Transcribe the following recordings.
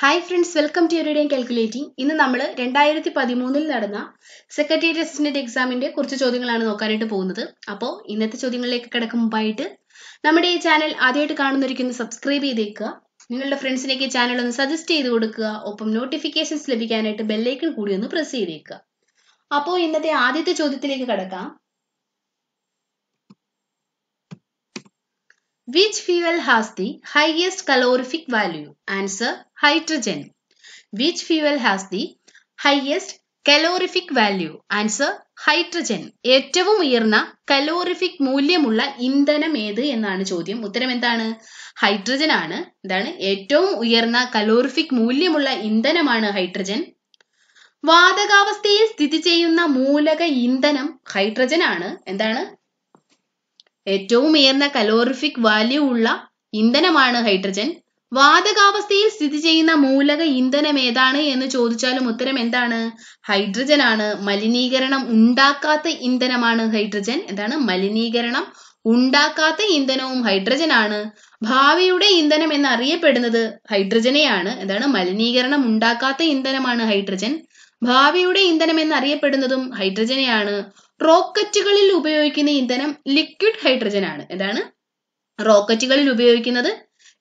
Hi friends welcome to എവറിഡേയും calculating ഇന്ന് നമ്മൾ രണ്ടായിരത്തി പതിമൂന്നിൽ നടന്ന സെക്രട്ടേറിയറ്റ് അസിസ്റ്റന്റ് എക്സാമിന്റെ കുറച്ച് ചോദ്യങ്ങളാണ് നോക്കാനായിട്ട് പോകുന്നത്. അപ്പോൾ ഇന്നത്തെ ചോദ്യങ്ങളിലേക്ക് കിടക്കും മുമ്പായിട്ട് നമ്മുടെ ഈ ചാനൽ ആദ്യമായിട്ട് കാണുന്നവരിക്കൊന്ന് സബ്സ്ക്രൈബ് ചെയ്തേക്കുക. നിങ്ങളുടെ ഫ്രണ്ട്സിലേക്ക് ചാനൽ ഒന്ന് സജസ്റ്റ് ചെയ്ത് കൊടുക്കുക. ഒപ്പം നോട്ടിഫിക്കേഷൻസ് ലഭിക്കാനായിട്ട് ബെല്ലൈക്കൺ കൂടി ഒന്ന് പ്രസ് ചെയ്തേക്കുക. അപ്പോൾ ഇന്നത്തെ ആദ്യത്തെ ചോദ്യത്തിലേക്ക് കടക്കാം. Which fuel has the highest calorific value? Answer hydrogen. Which fuel has the highest calorific value? Answer hydrogen ഏറ്റവും ഉയർന്ന കലോറിഫിക് മൂല്യമുള്ള ഇന്ധനം ഏത് എന്നാണ് ചോദ്യം. ഉത്തരം എന്താണ്? ഹൈഡ്രജൻ ആണ്. എന്താണ്? ഏറ്റവും ഉയർന്ന കലോറിഫിക് മൂല്യമുള്ള ഇന്ധനമാണ് ഹൈഡ്രജൻ. വാതകാവസ്ഥയിൽ സ്ഥിതി ചെയ്യുന്ന മൂലക ഇന്ധനം ഹൈഡ്രജൻ ആണ്. എന്താണ്? ഏറ്റവും ഉയർന്ന കലോറിഫിക് വാല്യൂ ഉള്ള ഇന്ധനമാണ് ഹൈഡ്രജൻ. വാതകാവസ്ഥയിൽ സ്ഥിതി ചെയ്യുന്ന മൂലക ഇന്ധനം ഏതാണ് എന്ന് ചോദിച്ചാലും ഉത്തരം എന്താണ്? ഹൈഡ്രജൻ ആണ് മലിനീകരണം ഉണ്ടാക്കാത്ത ഇന്ധനമാണ് ഹൈഡ്രജൻ. എന്താണ്? മലിനീകരണം ഉണ്ടാക്കാത്ത ഇന്ധനവും ഹൈഡ്രജൻ ആണ് ഭാവിയുടെ ഇന്ധനം എന്നറിയപ്പെടുന്നത് ഹൈഡ്രജനെയാണ്. എന്താണ്? മലിനീകരണം ഉണ്ടാക്കാത്ത ഇന്ധനമാണ് ഹൈഡ്രജൻ. ഭാവിയുടെ ഇന്ധനം എന്നറിയപ്പെടുന്നതും ഹൈഡ്രജനെയാണ്. റോക്കറ്റുകളിൽ ഉപയോഗിക്കുന്ന ഇന്ധനം ലിക്വിഡ് ഹൈഡ്രജൻ ആണ്. എന്താണ്? റോക്കറ്റുകളിൽ ഉപയോഗിക്കുന്നത്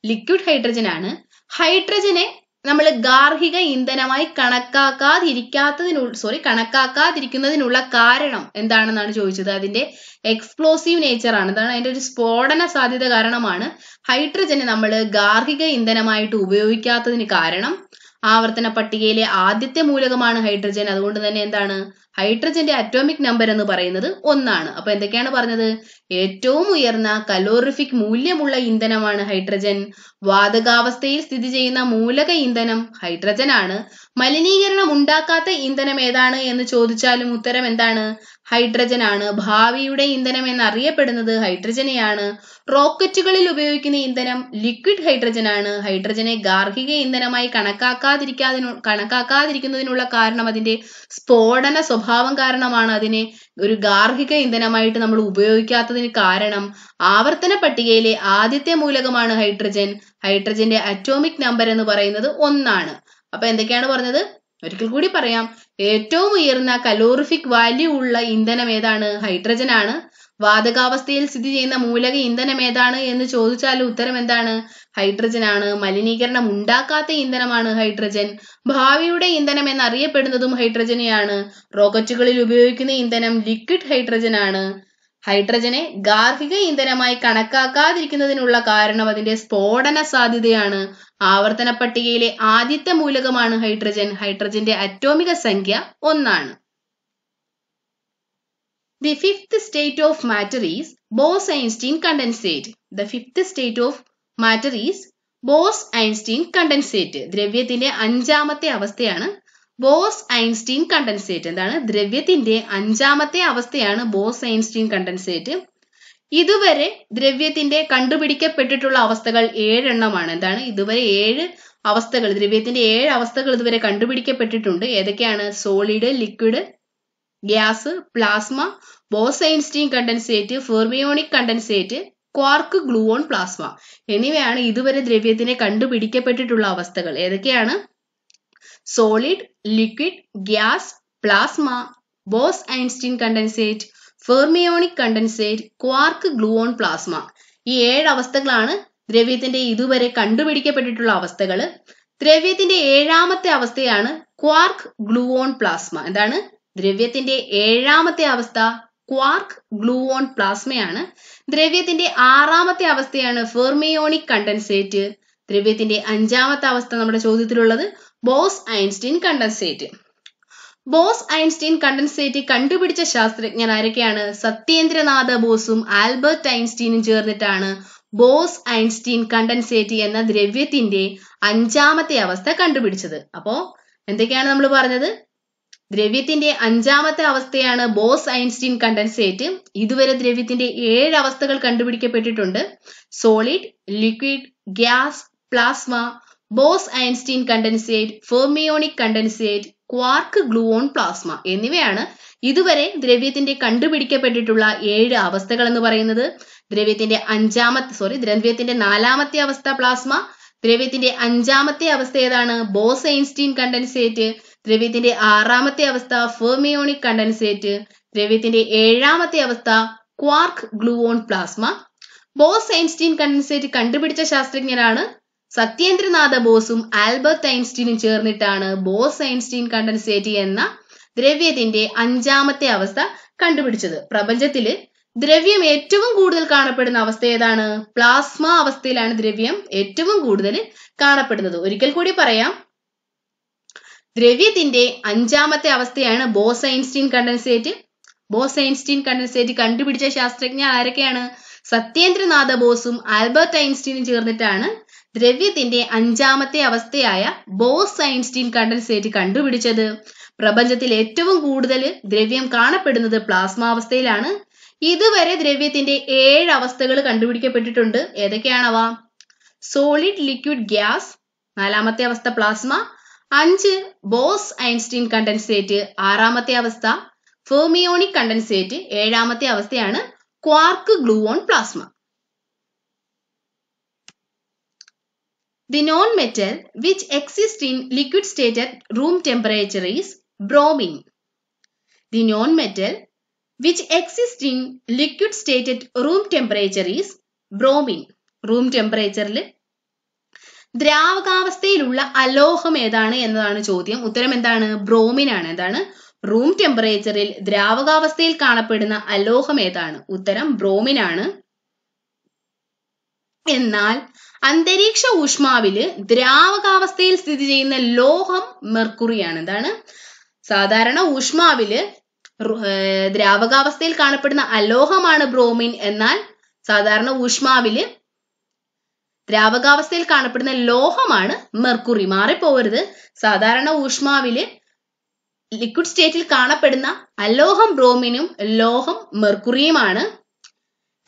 ലിക്വിഡ് ഹൈഡ്രജൻ ആണ്. ഹൈഡ്രജനെ നമ്മൾ ഗാർഹിക ഇന്ധനമായി കണക്കാക്കാതിരിക്കാത്തതിനു സോറി കണക്കാക്കാതിരിക്കുന്നതിനുള്ള കാരണം എന്താണെന്നാണ് ചോദിച്ചത്. അതിന്റെ എക്സ്പ്ലോസീവ് നേച്ചർ ആണ്. അതാണ് അതിന്റെ ഒരു സ്ഫോടന സാധ്യത കാരണമാണ് ഹൈഡ്രജനെ നമ്മൾ ഗാർഹിക ഇന്ധനമായിട്ട് ഉപയോഗിക്കാത്തതിന് കാരണം ആവർത്തന പട്ടികയിലെ ആദ്യത്തെ മൂലകമാണ് ഹൈഡ്രജൻ. അതുകൊണ്ട് തന്നെ എന്താണ്? ഹൈഡ്രജന്റെ അറ്റോമിക് നമ്പർ എന്ന് പറയുന്നത് ഒന്നാണ്. അപ്പൊ എന്തൊക്കെയാണ് പറഞ്ഞത്? ഏറ്റവും ഉയർന്ന കലോറിഫിക് മൂല്യമുള്ള ഇന്ധനമാണ് ഹൈഡ്രജൻ. വാതകാവസ്ഥയിൽ സ്ഥിതി ചെയ്യുന്ന മൂലക ഇന്ധനം ഹൈഡ്രജൻ ആണ് മലിനീകരണം ഉണ്ടാക്കാത്ത ഇന്ധനം ഏതാണ് എന്ന് ചോദിച്ചാലും ഉത്തരം എന്താണ്? ഹൈഡ്രജൻ ആണ് ഭാവിയുടെ ഇന്ധനം എന്നറിയപ്പെടുന്നത് ഹൈഡ്രജനെയാണ്. റോക്കറ്റുകളിൽ ഉപയോഗിക്കുന്ന ഇന്ധനം ലിക്വിഡ് ഹൈഡ്രജൻ ആണ് ഹൈഡ്രജനെ ഗാർഹിക ഇന്ധനമായി കണക്കാക്കാതിരിക്കാതി കണക്കാക്കാതിരിക്കുന്നതിനുള്ള കാരണം അതിന്റെ സ്ഫോടന സ്വഭാവം കാരണമാണ് അതിനെ ഒരു ഗാർഹിക ഇന്ധനമായിട്ട് നമ്മൾ ഉപയോഗിക്കാത്തതിന് കാരണം ആവർത്തന പട്ടികയിലെ ആദ്യത്തെ മൂലകമാണ് ഹൈഡ്രജൻ. ഹൈഡ്രജന്റെ അറ്റോമിക് നമ്പർ എന്ന് പറയുന്നത് ഒന്നാണ്. അപ്പൊ എന്തൊക്കെയാണ് പറഞ്ഞത്? ഒരിക്കൽ കൂടി പറയാം. ഏറ്റവും ഉയർന്ന കലോറിഫിക് വാല്യൂ ഉള്ള ഇന്ധനം ഏതാണ്? ഹൈഡ്രജൻ ആണ്. വാതകാവസ്ഥയിൽ സ്ഥിതി ചെയ്യുന്ന മൂലക ഇന്ധനം ഏതാണ് എന്ന് ചോദിച്ചാൽ ഉത്തരം എന്താണ്? ഹൈഡ്രജൻ ആണ്. മലിനീകരണം ഉണ്ടാക്കാത്ത ഇന്ധനമാണ് ഹൈഡ്രജൻ. ഭാവിയുടെ ഇന്ധനം എന്നറിയപ്പെടുന്നതും ഹൈഡ്രജനെയാണ്. റോക്കറ്റുകളിൽ ഉപയോഗിക്കുന്ന ഇന്ധനം ലിക്വിഡ് ഹൈഡ്രജൻ ആണ്. ഹൈഡ്രജനെ ഗാർഹിക ഇന്ധനമായി കണക്കാക്കാതിരിക്കുന്നതിനുള്ള കാരണം അതിന്റെ സ്ഫോടന സാധ്യതയാണ്. ആവർത്തന പട്ടികയിലെ ആദ്യത്തെ മൂലകമാണ് ഹൈഡ്രജൻ. ഹൈഡ്രജന്റെ അറ്റോമിക സംഖ്യ ഒന്നാണ്. The fifth state of matter is Bose Einstein condensate the fifth state of matter is Bose Einstein condensate ദ്രവ്യത്തിന്റെ അഞ്ചാമത്തെ അവസ്ഥയാണ് ബോസ് ഐൻസ്റ്റീൻ കണ്ടൻസേറ്റ്. എന്താണ്? ദ്രവ്യത്തിന്റെ അഞ്ചാമത്തെ അവസ്ഥയാണ് ബോസ് ഐൻസ്റ്റീൻ കണ്ടൻസേറ്റ്. ഇതുവരെ ദ്രവ്യത്തിന്റെ കണ്ടുപിടിക്കപ്പെട്ടിട്ടുള്ള അവസ്ഥകൾ ഏഴെണ്ണമാണ്. എന്താണ്? ഇതുവരെ ഏഴ് അവസ്ഥകൾ ദ്രവ്യത്തിന്റെ ഏഴ് അവസ്ഥകൾ ഇതുവരെ കണ്ടുപിടിക്കപ്പെട്ടിട്ടുണ്ട്. ഏതൊക്കെയാണ്? Solid liquid gas plasma Bose Einstein condensate fermionic condensate quark gluon plasma. എന്നിവയാണ് ഇതുവരെ ദ്രവ്യത്തിന് കണ്ടുപിടിക്കപ്പെട്ടിട്ടുള്ള അവസ്ഥകൾ. ഏതൊക്കെയാണ്? Liquid gas plasma Bose Einstein condensate fermionic condensate quark gluon plasma ഈ ഏഴ് അവസ്ഥകളാണ് ദ്രവ്യത്തിന്റെ ഇതുവരെ കണ്ടുപിടിക്കപ്പെട്ടിട്ടുള്ള അവസ്ഥകൾ ദ്രവ്യത്തിന്റെ ഏഴാമത്തെ അവസ്ഥയാണ് ക്വാർക്ക് ഗ്ലൂവോൺ പ്ലാസ്മ എന്താണ്? ദ്രവ്യത്തിന്റെ ഏഴാമത്തെ അവസ്ഥ ക്വാർക്ക് ഗ്ലൂവോൺ പ്ലാസ്മയാണ് ദ്രവ്യത്തിന്റെ ആറാമത്തെ അവസ്ഥയാണ് ഫെർമിയോണിക് കണ്ടൻസേറ്റ് ദ്രവ്യത്തിന്റെ അഞ്ചാമത്തെ അവസ്ഥ നമ്മുടെ ചോദ്യത്തിലുള്ളത് Bose Einstein condensate. Bose Einstein condensate കണ്ടുപിടിച്ച ശാസ്ത്രജ്ഞൻ ആരൊക്കെയാണ്? സത്യേന്ദ്രനാഥ ബോസും ആൽബർട്ട് ഐൻസ്റ്റീനും ചേർന്നിട്ടാണ് ബോസ് ഐൻസ്റ്റീൻ കണ്ടൻസേറ്റ് എന്ന ദ്രവ്യത്തിന്റെ അഞ്ചാമത്തെ അവസ്ഥ കണ്ടുപിടിച്ചത്. അപ്പോ എന്തൊക്കെയാണ് നമ്മൾ പറഞ്ഞത്? ദ്രവ്യത്തിന്റെ അഞ്ചാമത്തെ അവസ്ഥയാണ് ബോസ് ഐൻസ്റ്റീൻ കണ്ടൻസേറ്റ്. ഇതുവരെ ദ്രവ്യത്തിന്റെ ഏഴ് അവസ്ഥകൾ കണ്ടുപിടിക്കപ്പെട്ടിട്ടുണ്ട്. Solid liquid gas plasma Bose Einstein condensate fermionic condensate quark gluon plasma എന്നിവയാണ് ഇതുവരെ ദ്രവ്യത്തിന്റെ കണ്ടുപിടിക്കപ്പെട്ടിട്ടുള്ള ഏഴ് അവസ്ഥകൾ എന്ന് പറയുന്നത്. ദ്രവ്യത്തിന്റെ അഞ്ചാമത്തെ സോറി ദ്രവ്യത്തിന്റെ നാലാമത്തെ അവസ്ഥ പ്ലാസ്മ. ദ്രവ്യത്തിന്റെ അഞ്ചാമത്തെ അവസ്ഥ ഏതാണ്? ബോസ് ഐൻസ്റ്റീൻ കണ്ടൻസേറ്റ് ദ്രവ്യത്തിന്റെ ആറാമത്തെ അവസ്ഥ ഫെർമിയോണിക് കണ്ടൻസേറ്റ് ദ്രവ്യത്തിന്റെ ഏഴാമത്തെ അവസ്ഥ quark gluon plasma. Bose Einstein condensate കണ്ടുപിടിച്ച ശാസ്ത്രജ്ഞരാണ് സത്യേന്ദ്രനാഥ ബോസും ആൽബർട്ട് ഐൻസ്റ്റീനും ചേർന്നിട്ടാണ് ബോസ് ഐൻസ്റ്റീൻ കണ്ടൻസേറ്റ് എന്ന ദ്രവ്യത്തിന്റെ അഞ്ചാമത്തെ അവസ്ഥ കണ്ടുപിടിച്ചത്. പ്രപഞ്ചത്തിൽ ദ്രവ്യം ഏറ്റവും കൂടുതൽ കാണപ്പെടുന്ന അവസ്ഥ ഏതാണ്? പ്ലാസ്മ അവസ്ഥയിലാണ് ദ്രവ്യം ഏറ്റവും കൂടുതൽ കാണപ്പെടുന്നത്. ഒരിക്കൽ കൂടി പറയാം. ദ്രവ്യത്തിന്റെ അഞ്ചാമത്തെ അവസ്ഥയാണ് Bose Einstein condensate. Bose Einstein condensate കണ്ടുപിടിച്ച ശാസ്ത്രജ്ഞർ ആരൊക്കെയാണ്? സത്യേന്ദ്രനാഥ ബോസും ആൽബർട്ട് ഐൻസ്റ്റീനും ചേർന്നിട്ടാണ് ദ്രവ്യത്തിന്റെ അഞ്ചാമത്തെ അവസ്ഥയായ ബോസ് ഐൻസ്റ്റീൻ കണ്ടൻസേറ്റ് കണ്ടുപിടിച്ചത്. പ്രപഞ്ചത്തിൽ ഏറ്റവും കൂടുതൽ ദ്രവ്യം കാണപ്പെടുന്നത് പ്ലാസ്മ അവസ്ഥയിലാണ്. ഇതുവരെ ദ്രവ്യത്തിന്റെ ഏഴ് അവസ്ഥകൾ കണ്ടുപിടിക്കപ്പെട്ടിട്ടുണ്ട്. ഏതൊക്കെയാണവ? സോളിഡ് ലിക്വിഡ് ഗ്യാസ് നാലാമത്തെ അവസ്ഥ പ്ലാസ്മ അഞ്ച് ബോസ് ഐൻസ്റ്റീൻ കണ്ടൻസേറ്റ് ആറാമത്തെ അവസ്ഥ ഫെർമിയോണിക് കണ്ടൻസേറ്റ് ഏഴാമത്തെ അവസ്ഥയാണ് quark gluon plasma. The non-metal which exists in liquid state at room temperature is bromine. The non-metal which exists in liquid state at room temperature is bromine. Room room ടെമ്പറേച്ചറിൽ ദ്രാവകാവസ്ഥയിലുള്ള അലോഹം ഏതാണ് എന്നതാണ് ചോദ്യം ഉത്തരം എന്താണ് bromine ആണ് എന്താണ് റൂം ടെമ്പറേച്ചറിൽ ദ്രാവകാവസ്ഥയിൽ കാണപ്പെടുന്ന അലോഹം ഏതാണ് ഉത്തരം ബ്രോമിൻ ആണ് എന്നാൽ അന്തരീക്ഷ ഊഷ്മാവിൽ ദ്രാവകാവസ്ഥയിൽ സ്ഥിതി ചെയ്യുന്ന ലോഹം മെർക്കുറിയാണ്. എന്താണ്? സാധാരണ ഊഷ്മാവിൽ ദ്രാവകാവസ്ഥയിൽ കാണപ്പെടുന്ന അലോഹമാണ് ബ്രോമിൻ. എന്നാൽ സാധാരണ ഊഷ്മാവിൽ ദ്രാവകാവസ്ഥയിൽ കാണപ്പെടുന്ന ലോഹമാണ് മെർക്കുറി. മാറിപ്പോവരുത്. സാധാരണ ഊഷ്മാവിൽ ലിക്വിഡ് സ്റ്റേറ്റിൽ കാണപ്പെടുന്ന അലോഹം ബ്രോമിനും ലോഹം മെർക്കുറിയുമാണ്.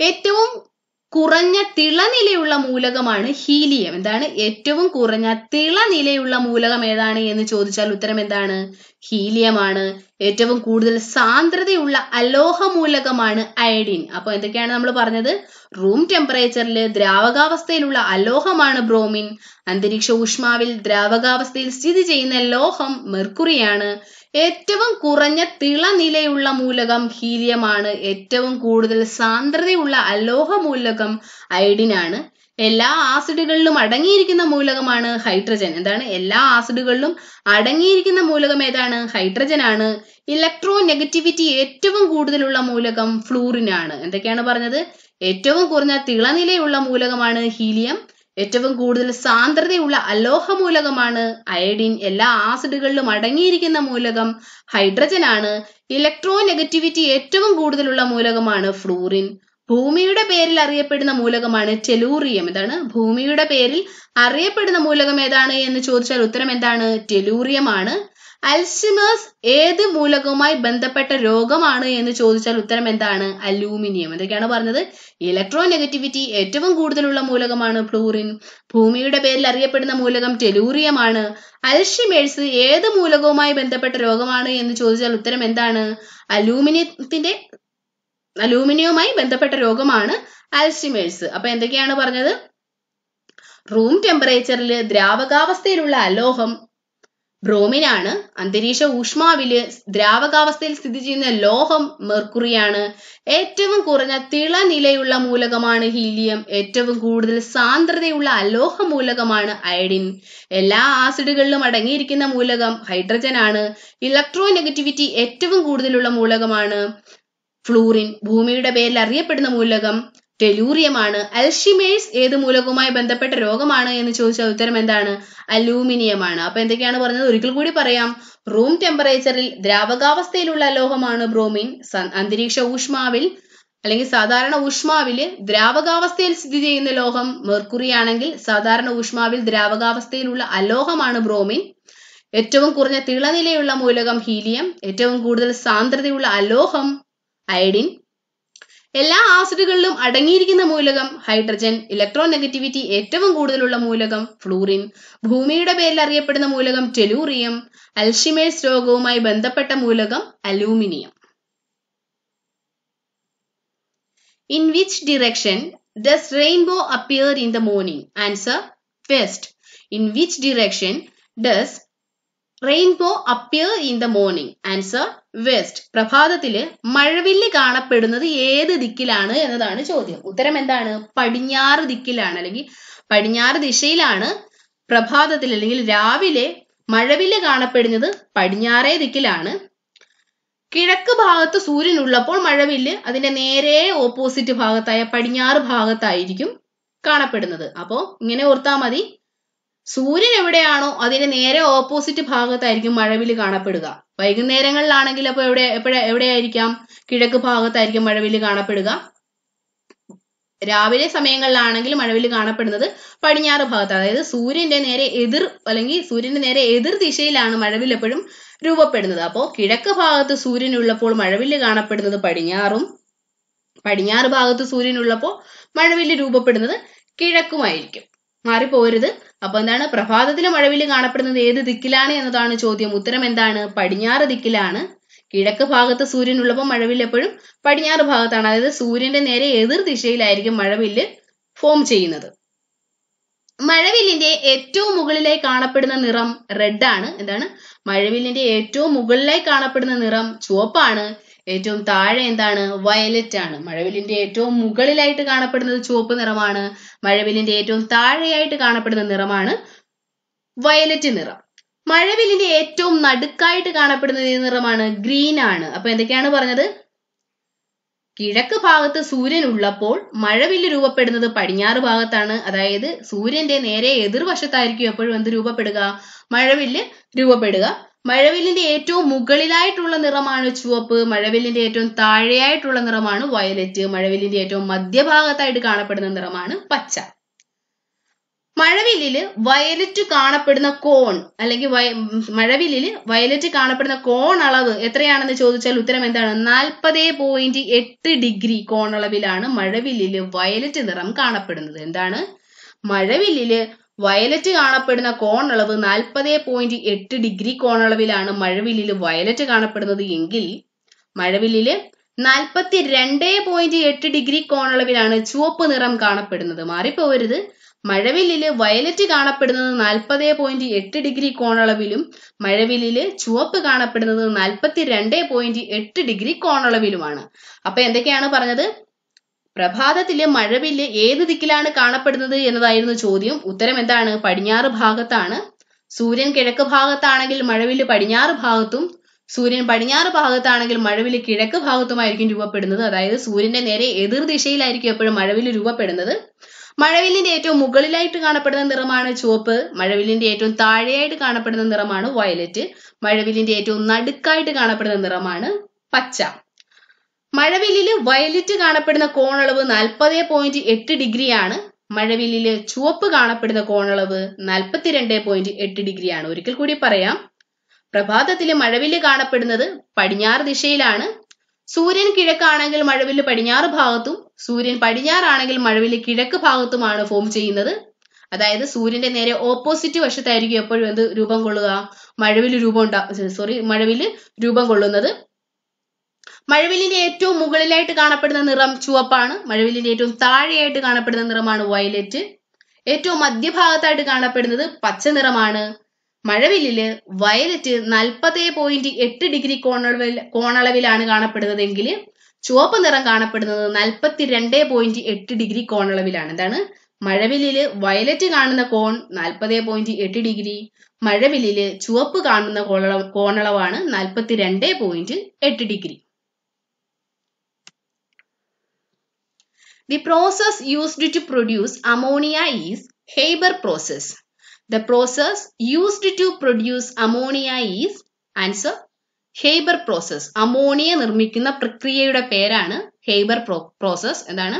ഏറ്റവും കുറഞ്ഞ തിളനിലയുള്ള മൂലകമാണ് ഹീലിയം. എന്താണ്? ഏറ്റവും കുറഞ്ഞ തിളനിലയുള്ള മൂലകം ഏതാണ് എന്ന് ചോദിച്ചാൽ ഉത്തരം എന്താണ്? ഹീലിയമാണ് ഏറ്റവും കൂടുതൽ സാന്ദ്രതയുള്ള അലോഹ മൂലകമാണ് അയഡിൻ അപ്പൊ എന്തൊക്കെയാണ് നമ്മൾ പറഞ്ഞത്? റൂം ടെമ്പറേച്ചറിൽ ദ്രാവകാവസ്ഥയിലുള്ള അലോഹമാണ് ബ്രോമിൻ. അന്തരീക്ഷ ഊഷ്മാവിൽ ദ്രാവകാവസ്ഥയിൽ സ്ഥിതി ചെയ്യുന്ന ലോഹം മെർക്കുറിയാണ്. ഏറ്റവും കുറഞ്ഞ തിളനിലയുള്ള മൂലകം ഹീലിയമാണ്. ഏറ്റവും കൂടുതൽ സാന്ദ്രതയുള്ള അലോഹ മൂലകം അയഡിനാണ് എല്ലാ ആസിഡുകളിലും അടങ്ങിയിരിക്കുന്ന മൂലകമാണ് ഹൈഡ്രജൻ. എന്താണ്? എല്ലാ ആസിഡുകളിലും അടങ്ങിയിരിക്കുന്ന മൂലകം ഏതാണ്? ഹൈഡ്രജൻ ആണ്. ഇലക്ട്രോ നെഗറ്റിവിറ്റി ഏറ്റവും കൂടുതലുള്ള മൂലകം ഫ്ലൂറിൻ ആണ്. എന്തൊക്കെയാണ് പറഞ്ഞത്? ഏറ്റവും കുറഞ്ഞ തിളനിലയുള്ള മൂലകമാണ് ഹീലിയം. ഏറ്റവും കൂടുതൽ സാന്ദ്രതയുള്ള അലോഹ മൂലകമാണ് അയഡിൻ. എല്ലാ ആസിഡുകളിലും അടങ്ങിയിരിക്കുന്ന മൂലകം ഹൈഡ്രജൻ ആണ്. ഇലക്ട്രോ നെഗറ്റിവിറ്റി ഏറ്റവും കൂടുതലുള്ള മൂലകമാണ് ഫ്ലൂറിൻ. ഭൂമിയുടെ പേരിൽ അറിയപ്പെടുന്ന മൂലകമാണ് ടെലൂറിയം. ഇതാണ് ഭൂമിയുടെ പേരിൽ അറിയപ്പെടുന്ന മൂലകം ഏതാണ് എന്ന് ചോദിച്ചാൽ ഉത്തരം എന്താണ്? ടെലൂറിയം ആണ്. അൽസിമേഴ്സ് ഏത് മൂലകവുമായി ബന്ധപ്പെട്ട രോഗമാണ് എന്ന് ചോദിച്ചാൽ ഉത്തരം എന്താണ്? അലൂമിനിയം. എന്തൊക്കെയാണ് പറഞ്ഞത്? ഇലക്ട്രോ നെഗറ്റിവിറ്റി ഏറ്റവും കൂടുതലുള്ള മൂലകമാണ് ഫ്ലൂറിൻ. ഭൂമിയുടെ പേരിൽ അറിയപ്പെടുന്ന മൂലകം ടെലൂറിയമാണ്. അൽഷിമേഴ്സ് ഏത് മൂലകവുമായി ബന്ധപ്പെട്ട രോഗമാണ് എന്ന് ചോദിച്ചാൽ ഉത്തരം എന്താണ്? അലൂമിനിയത്തിന്റെ അലൂമിനിയവുമായി ബന്ധപ്പെട്ട രോഗമാണ് അൽഷിമേഴ്സ് അപ്പൊ എന്തൊക്കെയാണ് പറഞ്ഞത്? റൂം ടെമ്പറേച്ചറിൽ ദ്രാവകാവസ്ഥയിലുള്ള അലോഹം ബ്രോമിനാണ് അന്തരീക്ഷ ഊഷ്മാവിൽ ദ്രാവകാവസ്ഥയിൽ സ്ഥിതി ചെയ്യുന്ന ലോഹം മെർക്കുറിയാണ് ഏറ്റവും കുറഞ്ഞ തിളനിലയുള്ള മൂലകമാണ് ഹീലിയം. ഏറ്റവും കൂടുതൽ സാന്ദ്രതയുള്ള അലോഹ മൂലകമാണ് അയഡിൻ എല്ലാ ആസിഡുകളിലും അടങ്ങിയിരിക്കുന്ന മൂലകം ഹൈഡ്രജൻ ആണ്. ഇലക്ട്രോ നെഗറ്റിവിറ്റി ഏറ്റവും കൂടുതലുള്ള മൂലകമാണ് ഫ്ലൂറിൻ. ഭൂമിയുടെ പേരിൽ അറിയപ്പെടുന്ന മൂലകം ടെലൂറിയമാണ്. അൽഷിമേഴ്സ് ഏത് മൂലകവുമായി ബന്ധപ്പെട്ട രോഗമാണ് എന്ന് ചോദിച്ച ഉത്തരം എന്താണ്? അലൂമിനിയമാണ്. അപ്പൊ എന്തൊക്കെയാണ് പറഞ്ഞത്? ഒരിക്കൽ കൂടി പറയാം. റൂം ടെമ്പറേച്ചറിൽ ദ്രാവകാവസ്ഥയിലുള്ള ലോഹമാണ് ബ്രോമിൻ. അന്തരീക്ഷ ഊഷ്മാവിൽ അല്ലെങ്കിൽ സാധാരണ ഊഷ്മാവിൽ ദ്രാവകാവസ്ഥയിൽ സ്ഥിതി ചെയ്യുന്ന ലോഹം മെർക്കുറി ആണെങ്കിൽ സാധാരണ ഊഷ്മാവിൽ ദ്രാവകാവസ്ഥയിലുള്ള അലോഹമാണ് ബ്രോമിൻ. ഏറ്റവും കുറഞ്ഞ തിളനിലയുള്ള മൂലകം ഹീലിയം. ഏറ്റവും കൂടുതൽ സാന്ദ്രതയുള്ള അലോഹം അയഡിൻ. എല്ലാ ആസിഡുകളിലും അടങ്ങിയിരിക്കുന്ന മൂലകം ഹൈഡ്രജൻ ഇലക്ട്രോ നെഗറ്റിവിറ്റി ഏറ്റവും കൂടുതലുള്ള മൂലകം ഫ്ലൂറിൻ ഭൂമിയുടെ പേരിൽ അറിയപ്പെടുന്ന മൂലകം ടെലൂറിയം അൽഷിമേഴ്സ് രോഗവുമായി ബന്ധപ്പെട്ട മൂലകം aluminium in which direction does rainbow appear in the morning answer west in which direction does rainbow appear in the morning answer west പ്രഭാതത്തിൽ മഴവില്ല് കാണപ്പെടുന്നത് ഏത് ദിക്കിലാണ് എന്നതാണ് ചോദ്യം. ഉത്തരം എന്താണ്? പടിഞ്ഞാറ് ദിക്കിലാണ്. അല്ലെങ്കിൽ പടിഞ്ഞാറ് ദിശയിലാണ് പ്രഭാതത്തിൽ അല്ലെങ്കിൽ രാവിലെ മഴവില്ല് കാണപ്പെടുന്നത് പടിഞ്ഞാറേ ദിക്കിലാണ്. കിഴക്ക് ഭാഗത്ത് സൂര്യൻ ഉള്ളപ്പോൾ മഴവില്ല് അതിന്റെ നേരെ ഓപ്പോസിറ്റ് ഭാഗത്തായ പടിഞ്ഞാറ് ഭാഗത്തായിരിക്കും കാണപ്പെടുന്നത്. അപ്പോ ഇങ്ങനെ ഓർത്താൽ മതി. സൂര്യൻ എവിടെയാണോ അതിന് നേരെ ഓപ്പോസിറ്റ് ഭാഗത്തായിരിക്കും മഴവില്ല് കാണപ്പെടുക. വൈകുന്നേരങ്ങളിലാണെങ്കിൽ അപ്പോൾ എവിടെ എപ്പോഴ എവിടെയായിരിക്കാം? കിഴക്ക് ഭാഗത്തായിരിക്കും മഴവില്ല് കാണപ്പെടുക. രാവിലെ സമയങ്ങളിലാണെങ്കിൽ മഴവില്ല് കാണപ്പെടുന്നത് പടിഞ്ഞാറ് ഭാഗത്ത് അതായത് സൂര്യന്റെ നേരെ എതിർ അല്ലെങ്കിൽ സൂര്യന്റെ നേരെ എതിർ ദിശയിലാണ് മഴവിൽ എപ്പോഴും രൂപപ്പെടുന്നത്. അപ്പോൾ കിഴക്ക് ഭാഗത്ത് സൂര്യൻ ഉള്ളപ്പോൾ മഴവില്ല് കാണപ്പെടുന്നത് പടിഞ്ഞാറും പടിഞ്ഞാറ് ഭാഗത്ത് സൂര്യൻ ഉള്ളപ്പോൾ മഴവില്ല് രൂപപ്പെടുന്നത് കിഴക്കുമായിരിക്കും. മാറിപ്പോരുത്. അപ്പൊ എന്താണ്? പ്രഭാതത്തിലും മഴവിൽ കാണപ്പെടുന്നത് ഏത് ദിക്കിലാണ് എന്നതാണ് ചോദ്യം. ഉത്തരം എന്താണ്? പടിഞ്ഞാറ് ദിക്കിലാണ്. കിഴക്ക് ഭാഗത്ത് സൂര്യൻ ഉള്ളപ്പോൾ മഴവില്ല് എപ്പോഴും പടിഞ്ഞാറ് ഭാഗത്താണ്. അതായത് സൂര്യന്റെ നേരെ എതിർ ദിശയിലായിരിക്കും മഴവില്ല് ഫോം ചെയ്യുന്നത്. മഴവില്ലിന്റെ ഏറ്റവും മുകളിലായി കാണപ്പെടുന്ന നിറം റെഡ് ആണ്. എന്താണ്? മഴവില്ലിന്റെ ഏറ്റവും മുകളിലായി കാണപ്പെടുന്ന നിറം ചുവപ്പാണ്. ഏറ്റവും താഴെ എന്താണ്? വയലറ്റ് ആണ്. മഴവില്ലിന്റെ ഏറ്റവും മുകളിലായിട്ട് കാണപ്പെടുന്നത് ചുവപ്പ് നിറമാണ്. മഴവില്ലിന്റെ ഏറ്റവും താഴെയായിട്ട് കാണപ്പെടുന്ന നിറമാണ് വയലറ്റ് നിറം. മഴവില്ലിന്റെ ഏറ്റവും നടുക്കായിട്ട് കാണപ്പെടുന്ന ഏത് നിറമാണ് ഗ്രീൻ ആണ്. അപ്പൊ എന്തൊക്കെയാണ് പറഞ്ഞത്? കിഴക്ക് ഭാഗത്ത് സൂര്യൻ ഉള്ളപ്പോൾ മഴവില്ല് രൂപപ്പെടുന്നത് പടിഞ്ഞാറ് ഭാഗത്താണ്. അതായത് സൂര്യന്റെ നേരെ എതിർവശത്തായിരിക്കും എപ്പോഴും എന്ത് രൂപപ്പെടുക? മഴവില്ല് രൂപപ്പെടുക. മഴവില്ലിന്റെ ഏറ്റവും മുകളിലായിട്ടുള്ള നിറമാണ് ചുവപ്പ് മഴവില്ലിന്റെ ഏറ്റവും താഴെയായിട്ടുള്ള നിറമാണ് വയലറ്റ് മഴവില്ലിന്റെ ഏറ്റവും മധ്യഭാഗത്തായിട്ട് കാണപ്പെടുന്ന നിറമാണ് പച്ച. മഴവില്ലിൽ വയലറ്റ് കാണപ്പെടുന്ന കോൺ അല്ലെങ്കിൽ മഴവില്ലിൽ വയലറ്റ് കാണപ്പെടുന്ന കോൺ അളവ് എത്രയാണെന്ന് ചോദിച്ചാൽ ഉത്തരം എന്താണ്? നാൽപ്പത് പോയിന്റ് എട്ട് ഡിഗ്രി കോണളവിലാണ് മഴവില്ലിൽ വയലറ്റ് നിറം കാണപ്പെടുന്നത്. എന്താണ്? മഴവില്ലിൽ വയലറ്റ് കാണപ്പെടുന്ന കോണളവ് നാൽപ്പത് പോയിന്റ് എട്ട് ഡിഗ്രി കോണളവിലാണ് മഴവില്ലിൽ വയലറ്റ് കാണപ്പെടുന്നത് എങ്കിൽ മഴവില്ലിൽ നാൽപ്പത്തി രണ്ട് പോയിന്റ് എട്ട് ഡിഗ്രി കോണളവിലാണ് ചുവപ്പ് നിറം കാണപ്പെടുന്നത്. മാറിപ്പോവരുത്. മഴവില്ലിൽ വയലറ്റ് കാണപ്പെടുന്നത് നാൽപ്പത് പോയിന്റ് എട്ട് ഡിഗ്രി കോണളവിലും മഴവില്ലിൽ ചുവപ്പ് കാണപ്പെടുന്നത് നാൽപ്പത്തി രണ്ട് പോയിന്റ് എട്ട് ഡിഗ്രി കോണളവിലുമാണ്. അപ്പൊ എന്തൊക്കെയാണ് പറഞ്ഞത്? പ്രഭാതത്തിലെ മഴവില്ല് ഏത് ദിക്കിലാണ് കാണപ്പെടുന്നത് എന്നതായിരുന്നു ചോദ്യം. ഉത്തരം എന്താണ്? പടിഞ്ഞാറ് ഭാഗത്താണ്. സൂര്യൻ കിഴക്ക് ഭാഗത്താണെങ്കിൽ മഴവില്ല് പടിഞ്ഞാറ് ഭാഗത്തും സൂര്യൻ പടിഞ്ഞാറ് ഭാഗത്താണെങ്കിൽ മഴവില്ല് കിഴക്ക് ഭാഗത്തുമായിരിക്കും രൂപപ്പെടുന്നത്. അതായത് സൂര്യന്റെ നേരെ എതിർ ദിശയിലായിരിക്കും എപ്പോഴും മഴവില്ല് രൂപപ്പെടുന്നത്. മഴവില്ലിന്റെ ഏറ്റവും മുകളിലായിട്ട് കാണപ്പെടുന്ന നിറമാണ് ചുവപ്പ്. മഴവില്ലിന്റെ ഏറ്റവും താഴെയായിട്ട് കാണപ്പെടുന്ന നിറമാണ് വയലറ്റ്. മഴവില്ലിന്റെ ഏറ്റവും നടുക്കായിട്ട് കാണപ്പെടുന്ന നിറമാണ് പച്ച. മഴവില്ലിൽ വയലറ്റ് കാണപ്പെടുന്ന കോണളവ് നാൽപ്പത് പോയിന്റ് എട്ട് ഡിഗ്രിയാണ്. മഴവില്ലിൽ ചുവപ്പ് കാണപ്പെടുന്ന കോണളവ് നാൽപ്പത്തിരണ്ട് പോയിന്റ് എട്ട് ഡിഗ്രിയാണ്. ഒരിക്കൽ കൂടി പറയാം. പ്രഭാതത്തിൽ മഴവില്ല് കാണപ്പെടുന്നത് പടിഞ്ഞാറ് ദിശയിലാണ്. സൂര്യൻ കിഴക്കാണെങ്കിൽ മഴവില്ല് പടിഞ്ഞാറ് ഭാഗത്തും സൂര്യൻ പടിഞ്ഞാറാണെങ്കിൽ മഴവില്ല് കിഴക്ക് ഭാഗത്തുമാണ് ഫോം ചെയ്യുന്നത്. അതായത് സൂര്യന്റെ നേരെ ഓപ്പോസിറ്റ് വശത്തായിരിക്കും എപ്പോഴും എന്ത് രൂപം കൊള്ളുക? മഴവില്ല് രൂപം ഉണ്ടാ സോറി മഴവില്ല് രൂപം കൊള്ളുന്നത്. മഴവില്ലിന്റെ ഏറ്റവും മുകളിലായിട്ട് കാണപ്പെടുന്ന നിറം ചുവപ്പാണ്. മഴവില്ലിന്റെ ഏറ്റവും താഴെയായിട്ട് കാണപ്പെടുന്ന നിറമാണ് വയലറ്റ്. ഏറ്റവും മധ്യഭാഗത്തായിട്ട് കാണപ്പെടുന്നത് പച്ച നിറമാണ്. മഴവില്ലിൽ വയലറ്റ് നാൽപ്പത് പോയിന്റ് എട്ട് ഡിഗ്രി കോണളവിൽ കോണളവിലാണ് കാണപ്പെടുന്നതെങ്കിൽ ചുവപ്പ് നിറം കാണപ്പെടുന്നത് നാൽപ്പത്തി രണ്ട് പോയിന്റ് എട്ട് ഡിഗ്രി കോണളവിലാണ്. എന്താണ്? മഴവില്ലിൽ വയലറ്റ് കാണുന്ന കോൺ നാൽപ്പത് പോയിന്റ് എട്ട് ഡിഗ്രി. മഴവില്ലിൽ ചുവപ്പ് കാണുന്ന കോണളവാണ് നാൽപ്പത്തി രണ്ട് പോയിന്റ് എട്ട് degree. The process used to produce ammonia is Haber process. The process used to produce ammonia is answer Haber process ammonia നിർമ്മിക്കുന്ന പ്രക്രിയയുടെ പേരാണ് ഹേബർ പ്രോസസ് എന്താണ്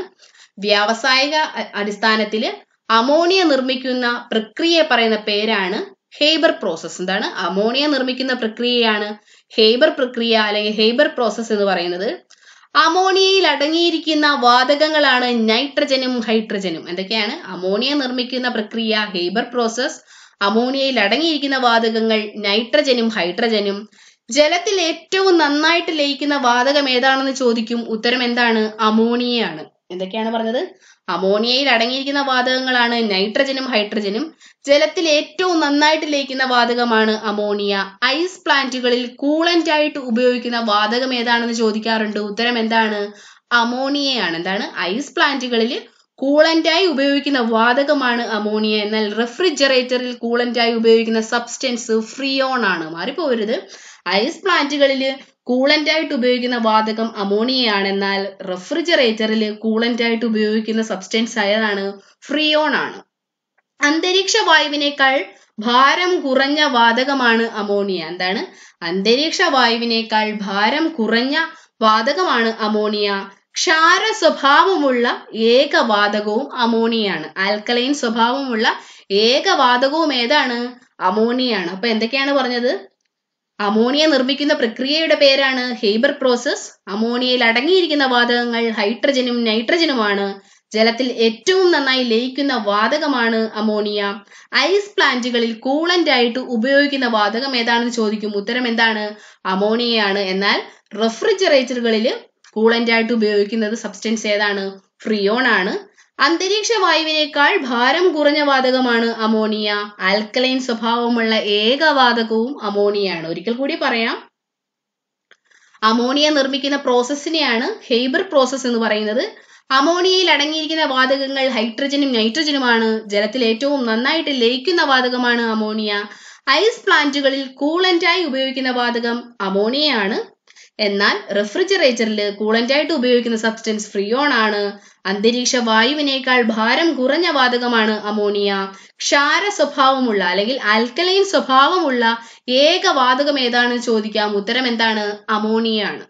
വ്യാവസായിക അടിസ്ഥാനത്തിൽ അമോണിയ നിർമ്മിക്കുന്ന പ്രക്രിയയെ പറയുന്ന പേരാണ് ഹേബർ പ്രോസസ് എന്താണ്? അമോണിയ നിർമ്മിക്കുന്ന പ്രക്രിയയാണ് ഹേബർ പ്രക്രിയ അല്ലെങ്കിൽ ഹേബർ പ്രോസസ് എന്ന് പറയുന്നത്. അമോണിയയിൽ അടങ്ങിയിരിക്കുന്ന വാതകങ്ങളാണ് നൈട്രജനും ഹൈഡ്രജനും. എന്തൊക്കെയാണ്? അമോണിയ നിർമ്മിക്കുന്ന പ്രക്രിയ ഹേബർ പ്രോസസ് അമോണിയയിൽ അടങ്ങിയിരിക്കുന്ന വാതകങ്ങൾ നൈട്രജനും ഹൈഡ്രജനും. ജലത്തിൽ ഏറ്റവും നന്നായിട്ട് ലയിക്കുന്ന വാതകം ഏതാണെന്ന് ചോദിക്കും? ഉത്തരം എന്താണ്? അമോണിയയാണ്. എന്തൊക്കെയാണ് പറഞ്ഞത്? അമോണിയയിൽ അടങ്ങിയിരിക്കുന്ന വാതകങ്ങളാണ് നൈട്രജനും ഹൈഡ്രജനും. ജലത്തിൽ ഏറ്റവും നന്നായിട്ട് ലയിക്കുന്ന വാതകമാണ് അമോണിയ. ഐസ് പ്ലാന്റുകളിൽ കൂളന്റ് ആയിട്ട് ഉപയോഗിക്കുന്ന വാതകം ഏതാണെന്ന് ചോദിക്കാറുണ്ട്. ഉത്തരം എന്താണ്? അമോണിയയാണ്. എന്താണ്? ഐസ് പ്ലാന്റുകളിൽ കൂളന്റായി ഉപയോഗിക്കുന്ന വാതകമാണ് അമോണിയ. എന്നാൽ റെഫ്രിജറേറ്ററിൽ കൂളന്റായി ഉപയോഗിക്കുന്ന സബ്സ്റ്റൻസ് ഫ്രിയോൺ ആണ്. മാറിപ്പോരുത്. ഐസ് പ്ലാന്റുകളിൽ കൂളന്റ് ആയിട്ട് ഉപയോഗിക്കുന്ന വാതകം അമോണിയയാണ് എന്നാൽ റെഫ്രിജറേറ്ററിൽ കൂളന്റ് ആയിട്ട് ഉപയോഗിക്കുന്ന സബ്സ്റ്റൻസ് ആയതാണ് ഫ്രിയോൺ ആണ്. അന്തരീക്ഷ വായുവിനേക്കാൾ ഭാരം കുറഞ്ഞ വാതകമാണ് അമോണിയ. എന്താണ്? അന്തരീക്ഷ വായുവിനേക്കാൾ ഭാരം കുറഞ്ഞ വാതകമാണ് അമോണിയ. ക്ഷാര സ്വഭാവമുള്ള ഏക വാതകവും അമോണിയയാണ് ആൽക്കലൈൻ സ്വഭാവമുള്ള ഏക വാതകവും ഏതാണ്? അമോണിയയാണ് അപ്പൊ എന്തൊക്കെയാണ് പറഞ്ഞത്? അമോണിയ നിർമ്മിക്കുന്ന പ്രക്രിയയുടെ പേരാണ് ഹെയ്ബർ പ്രോസസ്. അമോണിയയിൽ അടങ്ങിയിരിക്കുന്ന വാതകങ്ങൾ ഹൈഡ്രജനും നൈട്രജനുമാണ്. ജലത്തിൽ ഏറ്റവും നന്നായി ലയിക്കുന്ന വാതകമാണ് അമോണിയ. ഐസ് പ്ലാന്റുകളിൽ കൂളന്റ് ആയിട്ട് ഉപയോഗിക്കുന്ന വാതകം ഏതാണെന്ന് ചോദിക്കും. ഉത്തരം എന്താണ്? അമോണിയയാണ്. എന്നാൽ റെഫ്രിജറേറ്ററുകളിൽ കൂളന്റ് ആയിട്ട് ഉപയോഗിക്കുന്നത് സബ്സ്റ്റൻസ് ഏതാണ്? ഫ്രിയോൺ ആണ്. അന്തരീക്ഷ വായുവിനേക്കാൾ ഭാരം കുറഞ്ഞ വാതകമാണ് അമോണിയ. ആൽക്കലൈൻ സ്വഭാവമുള്ള ഏക വാതകവും അമോണിയയാണ്. ഒരിക്കൽ കൂടി പറയാം. അമോണിയ നിർമ്മിക്കുന്ന പ്രോസസ്സിനെയാണ് ഹെയ്ബർ പ്രോസസ് എന്ന് പറയുന്നത്. അമോണിയയിൽ അടങ്ങിയിരിക്കുന്ന വാതകങ്ങൾ ഹൈഡ്രജനും നൈട്രജനുമാണ്. ജലത്തിൽ ഏറ്റവും നന്നായിട്ട് ലയിക്കുന്ന വാതകമാണ് അമോണിയ. ഐസ് പ്ലാന്റുകളിൽ കൂളന്റായി ഉപയോഗിക്കുന്ന വാതകം അമോണിയയാണ്. എന്നാൽ റെഫ്രിജറേറ്ററിൽ കൂളന്റായിട്ട് ഉപയോഗിക്കുന്ന സബ്സ്റ്റൻസ് ഫ്രീയോൺ ആണ് അന്തരീക്ഷ വായുവിനേക്കാൾ ഭാരം കുറഞ്ഞ വാതകമാണ് അമോണിയ. ക്ഷാര സ്വഭാവമുള്ള അല്ലെങ്കിൽ ആൽക്കലൈൻ സ്വഭാവമുള്ള ഏക വാതകം ഏതാണെന്ന് ചോദിക്കാം? ഉത്തരം എന്താണ്? അമോണിയ ആണ്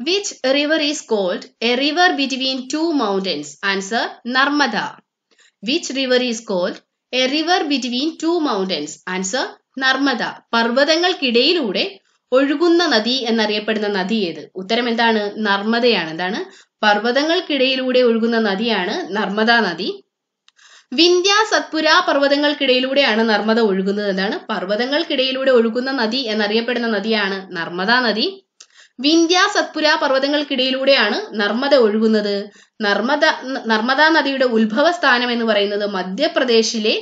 which river is called a river between two mountains answer Narmada which river is called a river between two mountains answer Narmada പർവതങ്ങൾക്കിടയിലൂടെ ഒഴുകുന്ന നദി എന്നറിയപ്പെടുന്ന നദി ഏത്? ഉത്തരം എന്താണ്? നർമ്മദയാണ്. എന്താണ്? പർവതങ്ങൾക്കിടയിലൂടെ ഒഴുകുന്ന നദിയാണ് നർമ്മദ നദി. വിന്ധ്യ സത്പുര പർവതങ്ങൾക്കിടയിലൂടെയാണ് നർമ്മദ ഒഴുകുന്നത്. എന്താണ്? പർവതങ്ങൾക്കിടയിലൂടെ ഒഴുകുന്ന നദി എന്നറിയപ്പെടുന്ന നദിയാണ് നർമ്മദ നദി. വിന്ധ്യ സത്പുര പർവതങ്ങൾക്കിടയിലൂടെയാണ് നർമ്മദ ഒഴുകുന്നത്. നർമ്മദ നർമ്മദ നദിയുടെ ഉത്ഭവ സ്ഥാനം എന്ന് പറയുന്നത് മധ്യപ്രദേശിലെ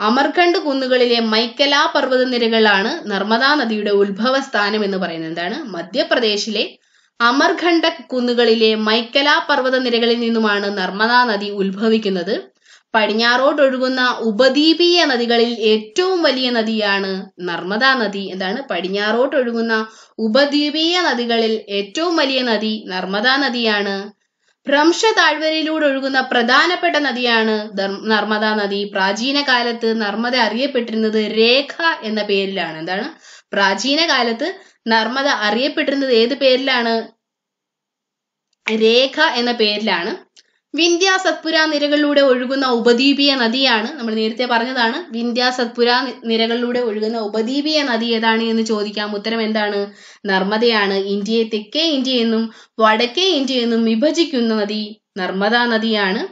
അമർഖണ്ഡ് കുന്നുകളിലെ മൈക്കല പർവതനിരകളാണ് നർമ്മദാ നദിയുടെ ഉത്ഭവ സ്ഥാനം എന്ന് പറയുന്നത്. എന്താണ്? മധ്യപ്രദേശിലെ അമർഖണ്ഡ കുന്നുകളിലെ മൈക്കല പർവതനിരകളിൽ നിന്നുമാണ് നർമ്മദാ നദി ഉത്ഭവിക്കുന്നത്. പടിഞ്ഞാറോട്ട് ഒഴുകുന്ന ഉപദ്വീപീയ നദികളിൽ ഏറ്റവും വലിയ നദിയാണ് നർമ്മദാ നദി. എന്താണ്? പടിഞ്ഞാറോട്ട് ഒഴുകുന്ന ഉപദ്വീപീയ നദികളിൽ ഏറ്റവും വലിയ നദി നർമ്മദാ നദിയാണ്. ഭ്രംശ താഴ്വരയിലൂടെ ഒഴുകുന്ന പ്രധാനപ്പെട്ട നദിയാണ് നർമ്മദ നദി. പ്രാചീന കാലത്ത് നർമ്മദ അറിയപ്പെട്ടിരുന്നത് രേഖ എന്ന പേരിലാണ്. എന്താണ്? പ്രാചീന കാലത്ത് നർമ്മദ അറിയപ്പെട്ടിരുന്നത് ഏത് പേരിലാണ്? രേഖ എന്ന പേരിലാണ്. വിന്ധ്യ സത്പുര നിരകളിലൂടെ ഒഴുകുന്ന ഉപദ്വീപീയ നദിയാണ് നമ്മൾ നേരത്തെ പറഞ്ഞതാണ്. വിന്ധ്യ സത്പുര നിരകളിലൂടെ ഒഴുകുന്ന ഉപദ്വീപീയ നദി ഏതാണ് എന്ന് ചോദിക്കാം. ഉത്തരം എന്താണ്? നർമ്മദയാണ്. ഇന്ത്യയെ തെക്കേ ഇന്ത്യ എന്നും വടക്കേ ഇന്ത്യ എന്നും വിഭജിക്കുന്ന നദി നർമ്മദ നദിയാണ്.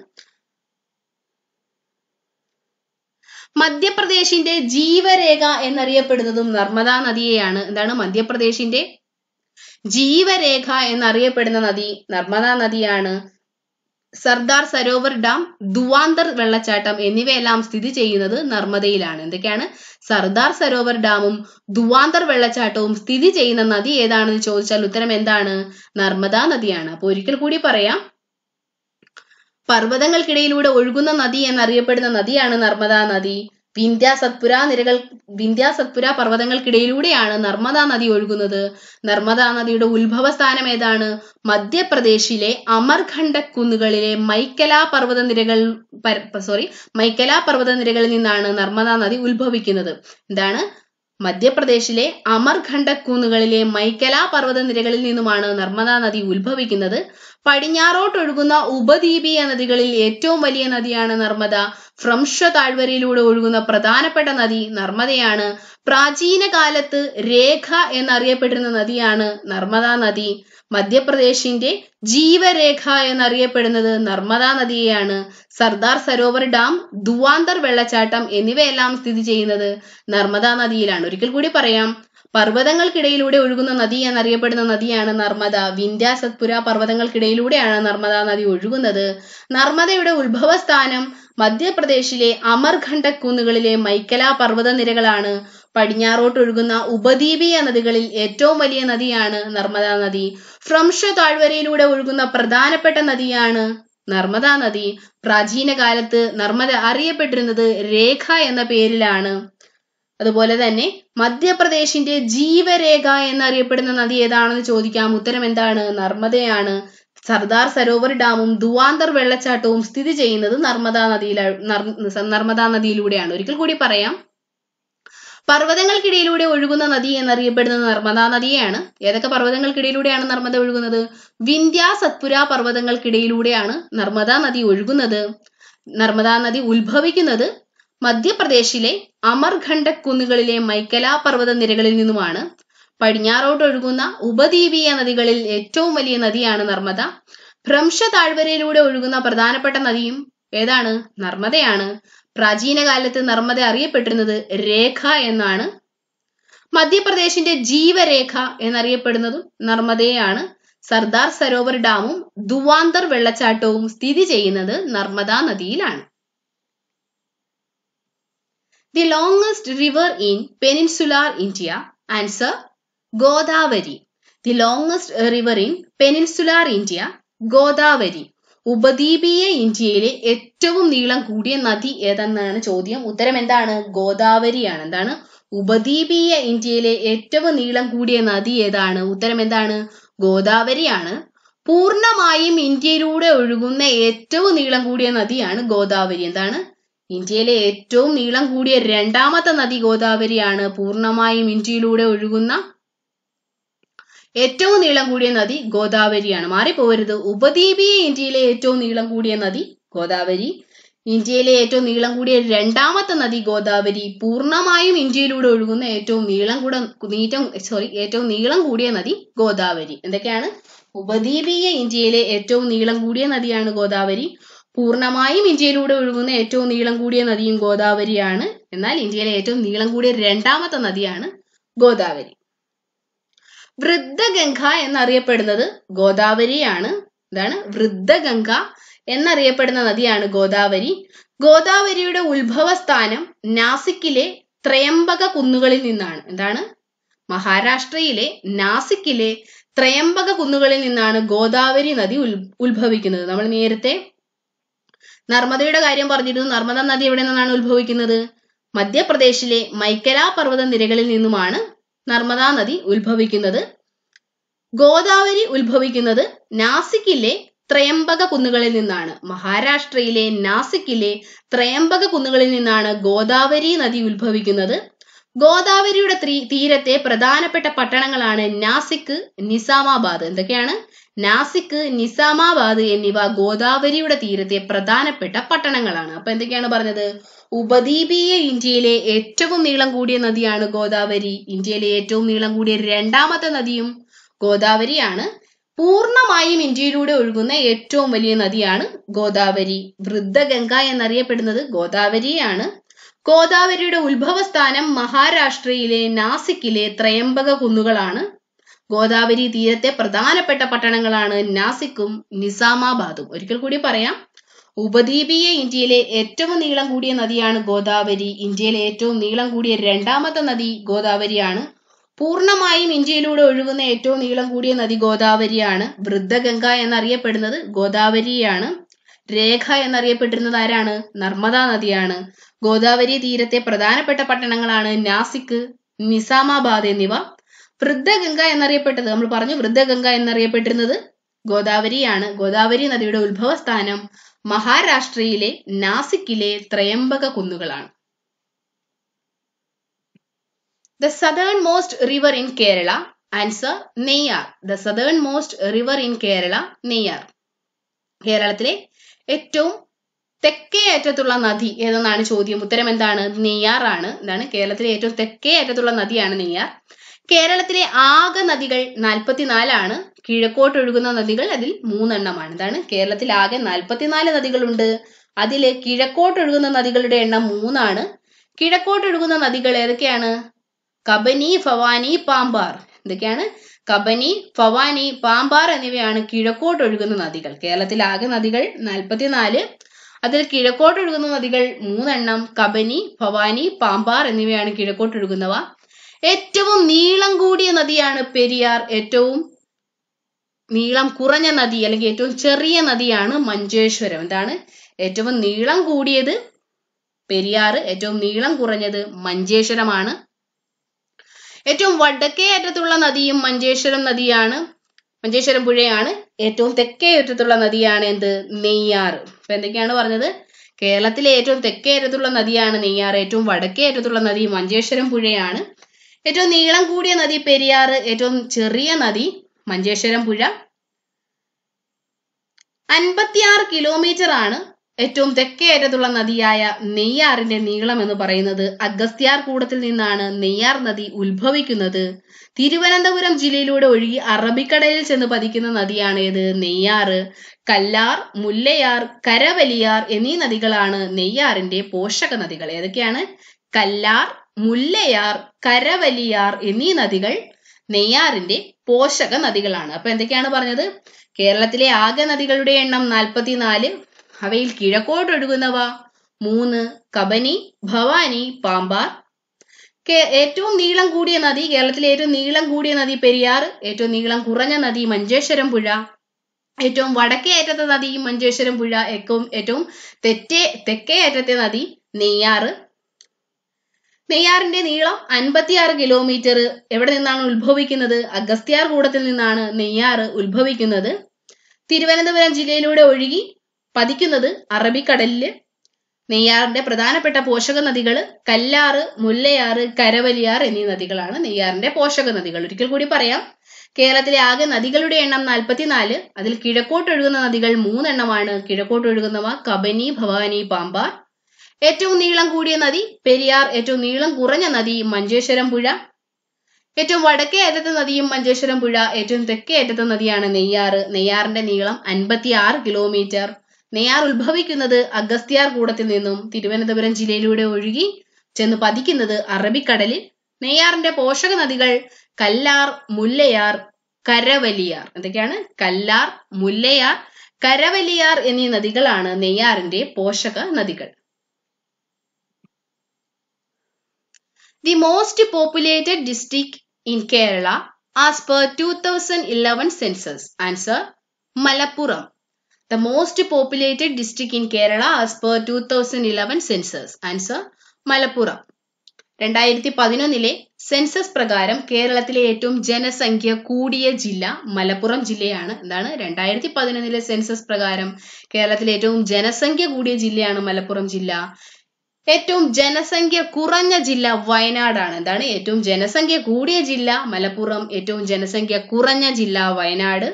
മധ്യപ്രദേശിന്റെ ജീവരേഖ എന്നറിയപ്പെടുന്നതും നർമ്മദ നദിയെയാണ്. എന്താണ്? മധ്യപ്രദേശിന്റെ ജീവരേഖ എന്നറിയപ്പെടുന്ന നദി നർമ്മദ നദിയാണ്. സർദാർ സരോവർ ഡാം ദുവാന്തർ വെള്ളച്ചാട്ടം എന്നിവയെല്ലാം സ്ഥിതി ചെയ്യുന്നത് നർമ്മദയിലാണ്. എന്തൊക്കെയാണ്? സർദാർ സരോവർ ഡാമും ദുവാന്തർ വെള്ളച്ചാട്ടവും സ്ഥിതി ചെയ്യുന്ന നദി ഏതാണെന്ന് ചോദിച്ചാൽ ഉത്തരം എന്താണ്? നർമ്മദ നദിയാണ്. അപ്പൊ ഒരിക്കൽ കൂടി പറയാം. പർവതങ്ങൾക്കിടയിലൂടെ ഒഴുകുന്ന നദി എന്നറിയപ്പെടുന്ന നദിയാണ് നർമ്മദ നദി. വിന്ധ്യ സത്പുര നിരകൾ വിന്ധ്യ സത്പുര പർവതങ്ങൾക്കിടയിലൂടെയാണ് നർമ്മദ നദി ഒഴുകുന്നത്. നർമ്മദ നദിയുടെ ഉത്ഭവ സ്ഥാനം ഏതാണ്? മധ്യപ്രദേശിലെ അമർഖണ്ഡ കുന്നുകളിലെ മൈക്കല പർവത നിരകൾ സോറി മൈക്കല പർവത നിരകളിൽ നിന്നാണ് നർമ്മദ നദി ഉത്ഭവിക്കുന്നത്. എന്താണ്? മധ്യപ്രദേശിലെ അമർഖണ്ഡ കുന്നുകളിലെ മൈക്കല പർവത നിരകളിൽ നിന്നുമാണ് നർമ്മദാ നദി ഉത്ഭവിക്കുന്നത്. പടിഞ്ഞാറോട്ടൊഴുകുന്ന ഉപദ്വീപീയ നദികളിൽ ഏറ്റവും വലിയ നദിയാണ് നർമ്മദ. ഫ്രംശ താഴ്വരയിലൂടെ ഒഴുകുന്ന പ്രധാനപ്പെട്ട നദി നർമ്മദയാണ്. പ്രാചീന കാലത്ത് രേഖ എന്നറിയപ്പെടുന്ന നദിയാണ് നർമ്മദ നദി. മധ്യപ്രദേശിന്റെ ജീവരേഖ എന്നറിയപ്പെടുന്നത് നർമ്മദ നദിയെയാണ്. സർദാർ സരോവർ ഡാം ദുവാന്തർ വെള്ളച്ചാട്ടം എന്നിവയെല്ലാം സ്ഥിതി ചെയ്യുന്നത് നർമ്മദാ നദിയിലാണ്. ഒരിക്കൽ കൂടി പറയാം. പർവതങ്ങൾക്കിടയിലൂടെ ഒഴുകുന്ന നദി എന്നറിയപ്പെടുന്ന നദിയാണ് നർമ്മദ. വിന്ധ്യ സത്പുര പർവതങ്ങൾക്കിടയിലൂടെയാണ് നർമ്മദ നദി ഒഴുകുന്നത്. നർമ്മദയുടെ ഉത്ഭവസ്ഥാനം മധ്യപ്രദേശിലെ അമർഖണ്ഡക് കുന്നുകളിലെ മൈക്കല പടിഞ്ഞാറോട്ട് ഒഴുകുന്ന ഉപദ്വീപീയ നദികളിൽ ഏറ്റവും വലിയ നദിയാണ് നർമ്മദ നദി. ഫ്രംഷ താഴ്വരയിലൂടെ ഒഴുകുന്ന പ്രധാനപ്പെട്ട നദിയാണ് നർമ്മദ നദി. പ്രാചീന കാലത്ത് നർമ്മദ അറിയപ്പെട്ടിരുന്നത് രേഖ എന്ന പേരിലാണ്. അതുപോലെ തന്നെ മധ്യപ്രദേശിന്റെ ജീവരേഖ എന്നറിയപ്പെടുന്ന നദി ഏതാണെന്ന് ചോദിക്കാം. ഉത്തരം എന്താണ്? നർമ്മദയാണ്. സർദാർ സരോവർ ഡാമും ദുവാന്തർ വെള്ളച്ചാട്ടവും സ്ഥിതി ചെയ്യുന്നത് നർമ്മദാ നദിയിലാണ് നർമ്മദാ നദിയിലൂടെയാണ്. ഒരിക്കൽ കൂടി പറയാം. പർവതങ്ങൾക്കിടയിലൂടെ ഒഴുകുന്ന നദി എന്നറിയപ്പെടുന്നത് നർമ്മദാ നദിയെയാണ്. ഏതൊക്കെ പർവതങ്ങൾക്കിടയിലൂടെയാണ് നർമ്മദ ഒഴുകുന്നത്? വിന്ധ്യ സത്പുര പർവതങ്ങൾക്കിടയിലൂടെയാണ് നർമ്മദാ നദി ഒഴുകുന്നത്. നർമ്മദാ നദി ഉത്ഭവിക്കുന്നത് മധ്യപ്രദേശിലെ അമർഖണ്ഡക് കുന്നുകളിലെ മൈക്കല പർവത നിരകളിൽ നിന്നുമാണ് പടിഞ്ഞാറോട്ട് ഒഴുകുന്ന ഉപദ്വീപീയ നദികളിൽ ഏറ്റവും വലിയ നദിയാണ് നർമ്മദ. ഭ്രംശ താഴ്വരയിലൂടെ ഒഴുകുന്ന പ്രധാനപ്പെട്ട നദിയും ഏതാണ്? നർമ്മദയാണ്. പ്രാചീന കാലത്ത് നർമ്മദ അറിയപ്പെട്ടിരുന്നത് രേഖ എന്നാണ്. മധ്യപ്രദേശിന്റെ ജീവരേഖ എന്നറിയപ്പെടുന്നതും നർമ്മദയാണ് സർദാർ സരോവർ ഡാമും ദുവാന്തർ വെള്ളച്ചാട്ടവും സ്ഥിതി ചെയ്യുന്നത് Narmada നദിയിലാണ്. The longest river in peninsular India. Answer Godavari. The longest river in peninsular India. Godavari. ഉപദ്വീപീയ ഇന്ത്യയിലെ ഏറ്റവും നീളം കൂടിയ നദി ഏതെന്നാണ് ചോദ്യം ഉത്തരം എന്താണ് ഗോദാവരിയാണ് എന്താണ് ഉപദ്വീപീയ ഇന്ത്യയിലെ ഏറ്റവും നീളം കൂടിയ നദി ഏതാണ് ഉത്തരം എന്താണ് ഗോദാവരിയാണ് പൂർണമായും ഇന്ത്യയിലൂടെ ഒഴുകുന്ന ഏറ്റവും നീളം കൂടിയ നദിയാണ് ഗോദാവരി എന്താണ് ഇന്ത്യയിലെ ഏറ്റവും നീളം കൂടിയ രണ്ടാമത്തെ നദി ഗോദാവരിയാണ് പൂർണമായും ഇന്ത്യയിലൂടെ ഒഴുകുന്ന ഏറ്റവും നീളം കൂടിയ നദി ഗോദാവരിയാണ്. മാറിപ്പോകരുത് ഉപദ്വീപീയ ഇന്ത്യയിലെ ഏറ്റവും നീളം കൂടിയ നദി ഗോദാവരി. ഇന്ത്യയിലെ ഏറ്റവും നീളം കൂടിയ രണ്ടാമത്തെ നദി ഗോദാവരി. പൂർണമായും ഇന്ത്യയിലൂടെ ഒഴുകുന്ന ഏറ്റവും നീളം കൂട നീറ്റം സോറി ഏറ്റവും നീളം കൂടിയ നദി ഗോദാവരി. എന്തൊക്കെയാണ്? ഉപദ്വീപീയ ഇന്ത്യയിലെ ഏറ്റവും നീളം കൂടിയ നദിയാണ് ഗോദാവരി. പൂർണമായും ഇന്ത്യയിലൂടെ ഒഴുകുന്ന ഏറ്റവും നീളം കൂടിയ നദിയും ഗോദാവരിയാണ്. എന്നാൽ ഇന്ത്യയിലെ ഏറ്റവും നീളം കൂടിയ രണ്ടാമത്തെ നദിയാണ് ഗോദാവരി. വൃദ്ധഗംഗ എന്നറിയപ്പെടുന്നത് ഗോദാവരിയാണ്. എന്താണ് വൃദ്ധഗംഗ എന്നറിയപ്പെടുന്ന നദിയാണ് ഗോദാവരി. ഗോദാവരിയുടെ ഉത്ഭവസ്ഥാനം നാസിക്കിലെ ത്രയംബക കുന്നുകളിൽ നിന്നാണ്. എന്താണ്? മഹാരാഷ്ട്രയിലെ നാസിക്കിലെ ത്രയംബക കുന്നുകളിൽ നിന്നാണ് ഗോദാവരി നദി ഉത്ഭവിക്കുന്നത്. നമ്മൾ നേരത്തെ നർമ്മദയുടെ കാര്യം പറഞ്ഞിരുന്നു. നർമ്മദ നദി എവിടെ നിന്നാണ് ഉത്ഭവിക്കുന്നത്? മധ്യപ്രദേശിലെ മൈക്കല പർവത നിരകളിൽ നിന്നുമാണ് നർമ്മദാ നദി ഉത്ഭവിക്കുന്നത്. ഗോദാവരി ഉത്ഭവിക്കുന്നത് നാസിക്കിലെ ത്രയംബക കുന്നുകളിൽ നിന്നാണ്. മഹാരാഷ്ട്രയിലെ നാസിക്കിലെ ത്രയംബക കുന്നുകളിൽ നിന്നാണ് ഗോദാവരി നദി ഉത്ഭവിക്കുന്നത്. ഗോദാവരിയുടെ തീരത്തെ പ്രധാനപ്പെട്ട പട്ടണങ്ങളാണ് നാസിക് നിസാമാബാദ്. എന്തൊക്കെയാണ്? നാസിക് നിസാമാബാദ് എന്നിവ ഗോദാവരിയുടെ തീരത്തെ പ്രധാനപ്പെട്ട പട്ടണങ്ങളാണ്. അപ്പൊ എന്തൊക്കെയാണ് പറഞ്ഞത്? ഉപദ്വീപീയ ഇന്ത്യയിലെ ഏറ്റവും നീളം കൂടിയ നദിയാണ് ഗോദാവരി. ഇന്ത്യയിലെ ഏറ്റവും നീളം കൂടിയ രണ്ടാമത്തെ നദിയും ഗോദാവരിയാണ്. പൂർണമായും ഇന്ത്യയിലൂടെ ഒഴുകുന്ന ഏറ്റവും വലിയ നദിയാണ് ഗോദാവരി. വൃദ്ധഗംഗ എന്നറിയപ്പെടുന്നത് ഗോദാവരിയാണ്. ഗോദാവരിയുടെ ഉത്ഭവസ്ഥാനം മഹാരാഷ്ട്രയിലെ നാസിക്കിലെ ത്രയംബക കുന്നുകളാണ്. ഗോദാവരി തീരത്തെ പ്രധാനപ്പെട്ട പട്ടണങ്ങളാണ് നാസിക്കും നിസാമാബാദും. ഒരിക്കൽ കൂടി പറയാം. ഉപദ്വീപീയ ഇന്ത്യയിലെ ഏറ്റവും നീളം കൂടിയ നദിയാണ് ഗോദാവരി. ഇന്ത്യയിലെ ഏറ്റവും നീളം കൂടിയ രണ്ടാമത്തെ നദി ഗോദാവരിയാണ്. പൂർണമായും ഇന്ത്യയിലൂടെ ഒഴുകുന്ന ഏറ്റവും നീളം കൂടിയ നദി ഗോദാവരിയാണ്. വൃദ്ധഗംഗ എന്നറിയപ്പെടുന്നത് ഗോദാവരിയാണ്. രേഖ എന്നറിയപ്പെട്ടിരുന്നത് ആരാണ്? നർമ്മദാ നദിയാണ്. ഗോദാവരി തീരത്തെ പ്രധാനപ്പെട്ട പട്ടണങ്ങളാണ് നാസിക് നിസാമാബാദ് എന്നിവ. വൃദ്ധഗംഗ എന്നറിയപ്പെട്ടത്. നമ്മൾ പറഞ്ഞു വൃദ്ധഗംഗ എന്നറിയപ്പെട്ടിരുന്നത് ഗോദാവരിയാണ്. ഗോദാവരി നദിയുടെ ഉത്ഭവസ്ഥാനം മഹാരാഷ്ട്രയിലെ നാസിക്കിലെ Trimbak കുന്നുകളാണ്. The southernmost river in Kerala answer Neyyar the southernmost river in Kerala Neyyar കേരളത്തിലെ ഏറ്റവും തെക്കേ അറ്റത്തുള്ള നദി ഏതെന്നാണ് ചോദ്യം? ഉത്തരം എന്താണ്? നെയ്യാർ ആണ് എന്താണ് കേരളത്തിലെ ഏറ്റവും തെക്കേ അറ്റത്തുള്ള നദിയാണ് നെയ്യാർ. കേരളത്തിലെ ആകെ നദികൾ നാൽപ്പത്തിനാലാണ്. കിഴക്കോട്ട് ഒഴുകുന്ന നദികൾ അതിൽ മൂന്നെണ്ണമാണ്. എന്താണ് കേരളത്തിൽ ആകെ നാൽപ്പത്തിനാല് നദികളുണ്ട്. അതിൽ കിഴക്കോട്ട് ഒഴുകുന്ന നദികളുടെ എണ്ണം മൂന്നാണ്. കിഴക്കോട്ട് ഒഴുകുന്ന നദികൾ ഏതൊക്കെയാണ്? കബനി ഫവാനി പാമ്പാർ. എന്തൊക്കെയാണ് കബനി ഫവാനി പാമ്പാർ എന്നിവയാണ് കിഴക്കോട്ട് ഒഴുകുന്ന നദികൾ. കേരളത്തിൽ ആകെ നദികൾ നാൽപ്പത്തിനാല്. അതിൽ കിഴക്കോട്ട് ഒഴുകുന്ന നദികൾ മൂന്നെണ്ണം. കബനി ഭവാനി പാമ്പാർ എന്നിവയാണ് കിഴക്കോട്ട് ഒഴുകുന്നവ. ഏറ്റവും നീളം കൂടിയ നദിയാണ് പെരിയാർ. ഏറ്റവും നീളം കുറഞ്ഞ നദി അല്ലെങ്കിൽ ഏറ്റവും ചെറിയ നദിയാണ് മഞ്ചേശ്വരം. എന്താണ്? ഏറ്റവും നീളം കൂടിയത് പെരിയാർ ഏറ്റവും നീളം കുറഞ്ഞത് മഞ്ചേശ്വരമാണ്. ഏറ്റവും വടക്കേ അറ്റത്തുള്ള നദിയും മഞ്ചേശ്വരം നദിയാണ്. മഞ്ചേശ്വരം പുഴയാണ്. ഏറ്റവും തെക്കേ അറ്റത്തുള്ള നദിയാണ് എന്ത്? നെയ്യാർ. ഇപ്പൊ എന്തൊക്കെയാണ് പറഞ്ഞത്? കേരളത്തിലെ ഏറ്റവും തെക്കേ അറ്റത്തുള്ള നദിയാണ് നെയ്യാർ. ഏറ്റവും വടക്കേ അറ്റത്തുള്ള നദി മഞ്ചേശ്വരം പുഴയാണ്. ഏറ്റവും നീളം കൂടിയ നദി പെരിയാർ ഏറ്റവും ചെറിയ നദി മഞ്ചേശ്വരം പുഴ. അൻപത്തിയാറ് കിലോമീറ്റർ ആണ് ഏറ്റവും തെക്കേ അറ്റത്തുള്ള നദിയായ നെയ്യാറിന്റെ നീളം എന്ന് പറയുന്നത്. അഗസ്ത്യാർ കൂടത്തിൽ നിന്നാണ് നെയ്യാർ നദി ഉത്ഭവിക്കുന്നത്. തിരുവനന്തപുരം ജില്ലയിലൂടെ ഒഴുകി അറബിക്കടലിൽ ചെന്ന് പതിക്കുന്ന നദിയാണ് ഏത്? നെയ്യാറ് കല്ലാർ മുല്ലയാർ കരവലിയാർ എന്നീ നദികളാണ് നെയ്യാറിന്റെ പോഷക നദികൾ. ഏതൊക്കെയാണ്? കല്ലാർ മുല്ലയാർ കരവലിയാർ എന്നീ നദികൾ നെയ്യാറിന്റെ പോഷക നദികളാണ്. അപ്പൊ എന്തൊക്കെയാണ് പറഞ്ഞത്? കേരളത്തിലെ ആകെ നദികളുടെ എണ്ണം നാൽപ്പത്തിനാല് അവയിൽ കിഴക്കോട്ടൊഴുകുന്നവ മൂന്ന് കബനി ഭവാനി പാമ്പാർ. ഏറ്റവും നീളം കൂടിയ നദി കേരളത്തിലെ ഏറ്റവും നീളം കൂടിയ നദി പെരിയാർ ഏറ്റവും നീളം കുറഞ്ഞ നദി മഞ്ചേശ്വരം പുഴ ഏറ്റവും വടക്കേ അറ്റത്തെ നദി മഞ്ചേശ്വരം പുഴ ഏറ്റവും ഏറ്റവും തെറ്റേ തെക്കേ അറ്റത്തെ നദി നെയ്യാറ് നെയ്യാറിന്റെ നീളം അൻപത്തിയാറ് കിലോമീറ്റർ എവിടെ നിന്നാണ് ഉത്ഭവിക്കുന്നത്? അഗസ്ത്യാർ കൂടത്തിൽ നിന്നാണ് നെയ്യാറ് ഉത്ഭവിക്കുന്നത്. തിരുവനന്തപുരം ജില്ലയിലൂടെ ഒഴുകി പതിക്കുന്നത് അറബിക്കടലിൽ. നെയ്യാറിന്റെ പ്രധാനപ്പെട്ട പോഷക നദികൾ കല്ലാറ് മുല്ലയാറ് കരവലിയാർ എന്നീ നദികളാണ് നെയ്യാറിന്റെ പോഷക നദികൾ. ഒരിക്കൽ കൂടി പറയാം. കേരളത്തിലെ ആകെ നദികളുടെ എണ്ണം നാൽപ്പത്തിനാല് അതിൽ കിഴക്കോട്ട് ഒഴുകുന്ന നദികൾ മൂന്നെണ്ണമാണ്. കിഴക്കോട്ട് ഒഴുകുന്നവ കബനി ഭവാനി പാമ്പാർ. ഏറ്റവും നീളം കൂടിയ നദി പെരിയാർ ഏറ്റവും നീളം കുറഞ്ഞ നദി മഞ്ചേശ്വരം പുഴ. ഏറ്റവും വടക്കേ അറ്റത്തെ നദിയും മഞ്ചേശ്വരം പുഴ. ഏറ്റവും തെക്കേ അറ്റത്തെ നദിയാണ് നെയ്യാർ നെയ്യാറിന്റെ നീളം അൻപത്തിയാറ് കിലോമീറ്റർ. നെയ്യാർ ഉത്ഭവിക്കുന്നത് അഗസ്ത്യാർ കൂടത്തിൽ നിന്നും തിരുവനന്തപുരം ജില്ലയിലൂടെ ഒഴുകി ചെന്ന് പതിക്കുന്നത് അറബിക്കടലിൽ. നെയ്യാറിന്റെ പോഷക നദികൾ കല്ലാർ മുല്ലയാർ കരവലിയാർ. എന്തൊക്കെയാണ്? കല്ലാർ മുല്ലയാർ കരവലിയാർ എന്നീ നദികളാണ് നെയ്യാറിന്റെ പോഷക നദികൾ. The most populated district in Kerala as per 2011 census. Answer Malappuram. The most populated district in Kerala as per 2011 census. Answer Malappuram. രണ്ടായിരത്തി പതിനൊന്നിലെ സെൻസസ് പ്രകാരം കേരളത്തിലെ ഏറ്റവും ജനസംഖ്യ കൂടിയ ജില്ല മലപ്പുറം ജില്ലയാണ് എന്താണ് രണ്ടായിരത്തി പതിനൊന്നിലെ സെൻസസ് പ്രകാരം കേരളത്തിലെ ഏറ്റവും ജനസംഖ്യ കൂടിയ ജില്ലയാണ് മലപ്പുറം ജില്ല ഏറ്റവും ജനസംഖ്യ കുറഞ്ഞ ജില്ല വയനാടാണ്. എന്താണ്? ഏറ്റവും ജനസംഖ്യ കൂടിയ ജില്ല മലപ്പുറം ഏറ്റവും ജനസംഖ്യ കുറഞ്ഞ ജില്ല വയനാട്.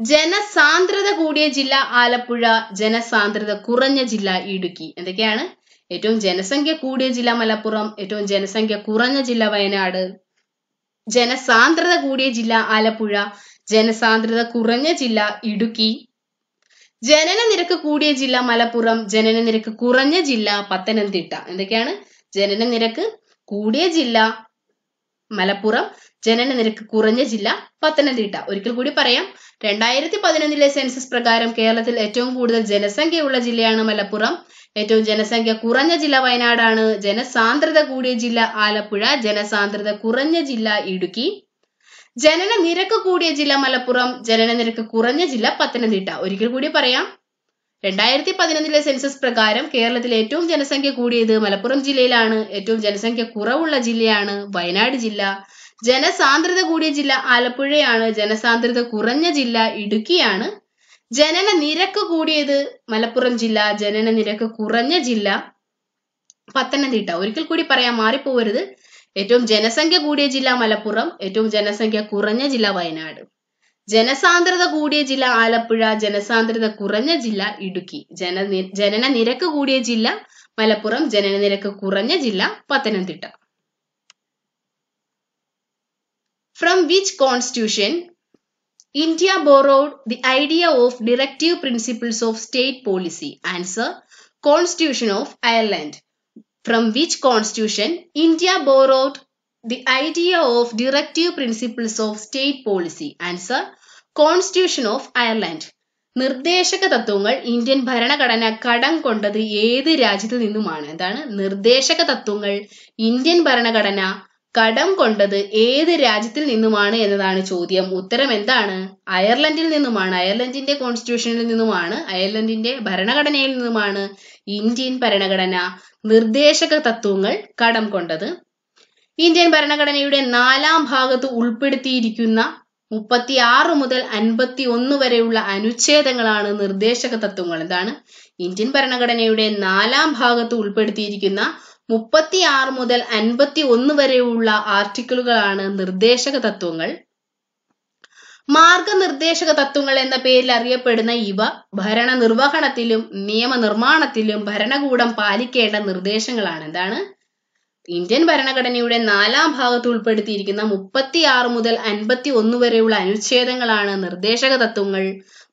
ജനസാന്ദ്രത കൂടിയ ജില്ല ആലപ്പുഴ ജനസാന്ദ്രത കുറഞ്ഞ ജില്ല ഇടുക്കി. എന്തൊക്കെയാണ്? ഏറ്റവും ജനസംഖ്യ കൂടിയ ജില്ല മലപ്പുറം ഏറ്റവും ജനസംഖ്യ കുറഞ്ഞ ജില്ല വയനാട്. ജനസാന്ദ്രത കൂടിയ ജില്ല ആലപ്പുഴ ജനസാന്ദ്രത കുറഞ്ഞ ജില്ല ഇടുക്കി. ജനന നിരക്ക് കൂടിയ ജില്ല മലപ്പുറം ജനന നിരക്ക് കുറഞ്ഞ ജില്ല പത്തനംതിട്ട. എന്തൊക്കെയാണ്? ജനന നിരക്ക് കൂടിയ ജില്ല മലപ്പുറം ജനന നിരക്ക് കുറഞ്ഞ ജില്ല പത്തനംതിട്ട. ഒരിക്കൽ കൂടി പറയാം രണ്ടായിരത്തി പതിനൊന്നിലെ സെൻസസ് പ്രകാരം കേരളത്തിൽ ഏറ്റവും കൂടുതൽ ജനസംഖ്യയുള്ള ജില്ലയാണ് മലപ്പുറം. ഏറ്റവും ജനസംഖ്യ കുറഞ്ഞ ജില്ല വയനാടാണ്. ജനസാന്ദ്രത കൂടിയ ജില്ല ആലപ്പുഴ ജനസാന്ദ്രത കുറഞ്ഞ ജില്ല ഇടുക്കി. ജനന നിരക്ക് കൂടിയ ജില്ല മലപ്പുറം ജനന നിരക്ക് കുറഞ്ഞ ജില്ല പത്തനംതിട്ട. ഒരിക്കൽ കൂടി പറയാം. രണ്ടായിരത്തി പതിനൊന്നിലെ സെൻസസ് പ്രകാരം കേരളത്തിൽ ഏറ്റവും ജനസംഖ്യ കൂടിയത് മലപ്പുറം ജില്ലയിലാണ്. ഏറ്റവും ജനസംഖ്യ കുറവുള്ള ജില്ലയാണ് വയനാട് ജില്ല. ജനസാന്ദ്രത കൂടിയ ജില്ല ആലപ്പുഴയാണ്. ജനസാന്ദ്രത കുറഞ്ഞ ജില്ല ഇടുക്കിയാണ്. ജനന നിരക്ക് കൂടിയത് മലപ്പുറം ജില്ല. ജനന നിരക്ക് കുറഞ്ഞ ജില്ല പത്തനംതിട്ട. ഒരിക്കൽ കൂടി പറയാം മാറിപ്പോവരുത്. ഏറ്റവും ജനസംഖ്യ കൂടിയ ജില്ല മലപ്പുറം ഏറ്റവും ജനസംഖ്യ കുറഞ്ഞ ജില്ല വയനാട്. ജനസാന്ദ്രത കൂടിയ ജില്ല ആലപ്പുഴ ജനസാന്ദ്രത കുറഞ്ഞ ജില്ല ഇടുക്കി. ജന ജനന നിരക്ക് കൂടിയ ജില്ല മലപ്പുറം ജനന നിരക്ക് കുറഞ്ഞ ജില്ല Pathanamthitta. From which constitution India borrowed the idea of directive principles of state policy answer constitution of Ireland from which constitution India borrowed the idea of directive principles of state policy? Answer, Constitution of Ireland. നിർദ്ദേശക തത്വങ്ങൾ Indian ഭരണഘടന കടം കൊണ്ടത് ഏത് രാജ്യത്തു നിന്നുമാണ്? എന്താണ്? നിർദ്ദേശക തത്വങ്ങൾ ഇന്ത്യൻ ഭരണഘടന കടം കൊണ്ടത് ഏത് രാജ്യത്തിൽ നിന്നുമാണ് എന്നതാണ് ചോദ്യം. ഉത്തരം എന്താണ്? അയർലൻഡിൽ നിന്നുമാണ്. അയർലൻഡിന്റെ കോൺസ്റ്റിറ്റ്യൂഷനിൽ നിന്നുമാണ്. അയർലൻഡിന്റെ ഭരണഘടനയിൽ നിന്നുമാണ് ഇന്ത്യൻ ഭരണഘടന നിർദ്ദേശക തത്വങ്ങൾ കടം കൊണ്ടത്. ഇന്ത്യൻ ഭരണഘടനയുടെ നാലാം ഭാഗത്ത് ഉൾപ്പെടുത്തിയിരിക്കുന്ന മുപ്പത്തി ആറ് മുതൽ അൻപത്തി ഒന്ന് വരെയുള്ള അനുച്ഛേദങ്ങളാണ് നിർദ്ദേശക തത്വങ്ങൾ എന്താണ്? ഇന്ത്യൻ ഭരണഘടനയുടെ നാലാം ഭാഗത്ത് ഉൾപ്പെടുത്തിയിരിക്കുന്ന മുപ്പത്തി ആറ് മുതൽ അൻപത്തി ഒന്ന് വരെയുള്ള ആർട്ടിക്കിളുകളാണ് നിർദ്ദേശക തത്വങ്ങൾ മാർഗനിർദ്ദേശക തത്വങ്ങൾ എന്ന പേരിൽ അറിയപ്പെടുന്ന ഇവ ഭരണ നിർവഹണത്തിലും നിയമനിർമ്മാണത്തിലും ഭരണകൂടം പാലിക്കേണ്ട നിർദ്ദേശങ്ങളാണ്. എന്താണ്? ഇന്ത്യൻ ഭരണഘടനയുടെ നാലാം ഭാഗത്ത് ഉൾപ്പെടുത്തിയിരിക്കുന്ന മുപ്പത്തി ആറ് മുതൽ അൻപത്തി ഒന്ന് വരെയുള്ള അനുച്ഛേദങ്ങളാണ് നിർദ്ദേശക തത്വങ്ങൾ.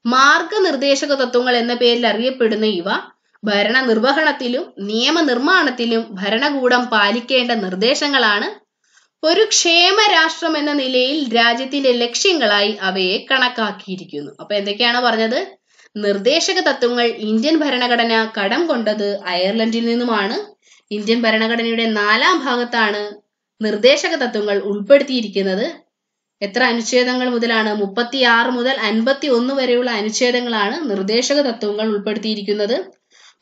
മാർഗനിർദ്ദേശക തത്വങ്ങൾ എന്ന പേരിൽ അറിയപ്പെടുന്ന ഇവ ഭരണ നിർവഹണത്തിലും നിയമനിർമ്മാണത്തിലും ഭരണകൂടം പാലിക്കേണ്ട നിർദ്ദേശങ്ങളാണ് ഒരു ക്ഷേമ രാഷ്ട്രം എന്ന നിലയിൽ രാജ്യത്തിന്റെ ലക്ഷ്യങ്ങളായി അവയെ കണക്കാക്കിയിരിക്കുന്നു. അപ്പൊ എന്തൊക്കെയാണ് പറഞ്ഞത്? നിർദ്ദേശക തത്വങ്ങൾ ഇന്ത്യൻ ഭരണഘടന കടം കൊണ്ടത് അയർലൻഡിൽ നിന്നുമാണ്. ഇന്ത്യൻ ഭരണഘടനയുടെ നാലാം ഭാഗത്താണ് നിർദ്ദേശക തത്വങ്ങൾ ഉൾപ്പെടുത്തിയിരിക്കുന്നത്. എത്ര അനുച്ഛേദങ്ങൾ മുതലാണ്? മുപ്പത്തി ആറ് മുതൽ അൻപത്തി ഒന്ന് വരെയുള്ള അനുച്ഛേദങ്ങളാണ് നിർദ്ദേശക തത്വങ്ങൾ ഉൾപ്പെടുത്തിയിരിക്കുന്നത്.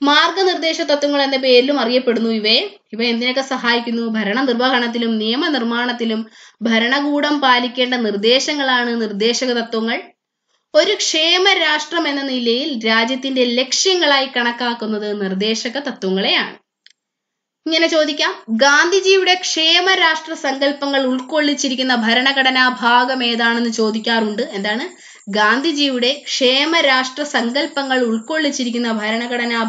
മാർഗനിർദ്ദേശ തത്വങ്ങൾ എന്ന പേരിലും അറിയപ്പെടുന്നു ഇവയെ. ഇവ എന്തിനൊക്കെ സഹായിക്കുന്നു? ഭരണ നിർവഹണത്തിലും നിയമനിർമ്മാണത്തിലും ഭരണകൂടം പാലിക്കേണ്ട നിർദ്ദേശങ്ങളാണ് നിർദ്ദേശക തത്വങ്ങൾ ഒരു ക്ഷേമ രാഷ്ട്രം എന്ന നിലയിൽ രാജ്യത്തിന്റെ ലക്ഷ്യങ്ങളായി കണക്കാക്കുന്നത് നിർദ്ദേശക തത്വങ്ങളെയാണ് ഇങ്ങനെ ചോദിക്കാം. ഗാന്ധിജിയുടെ ക്ഷേമ രാഷ്ട്ര സങ്കല്പങ്ങൾ ഉൾക്കൊള്ളിച്ചിരിക്കുന്ന ഭരണഘടനാ ഭാഗം ഏതാണെന്ന് ചോദിക്കാറുണ്ട്. എന്താണ്? ഗാന്ധിജിയുടെ ക്ഷേമരാഷ്ട്ര സങ്കല്പങ്ങൾ ഉൾക്കൊള്ളിച്ചിരിക്കുന്ന ഭരണഘടനാ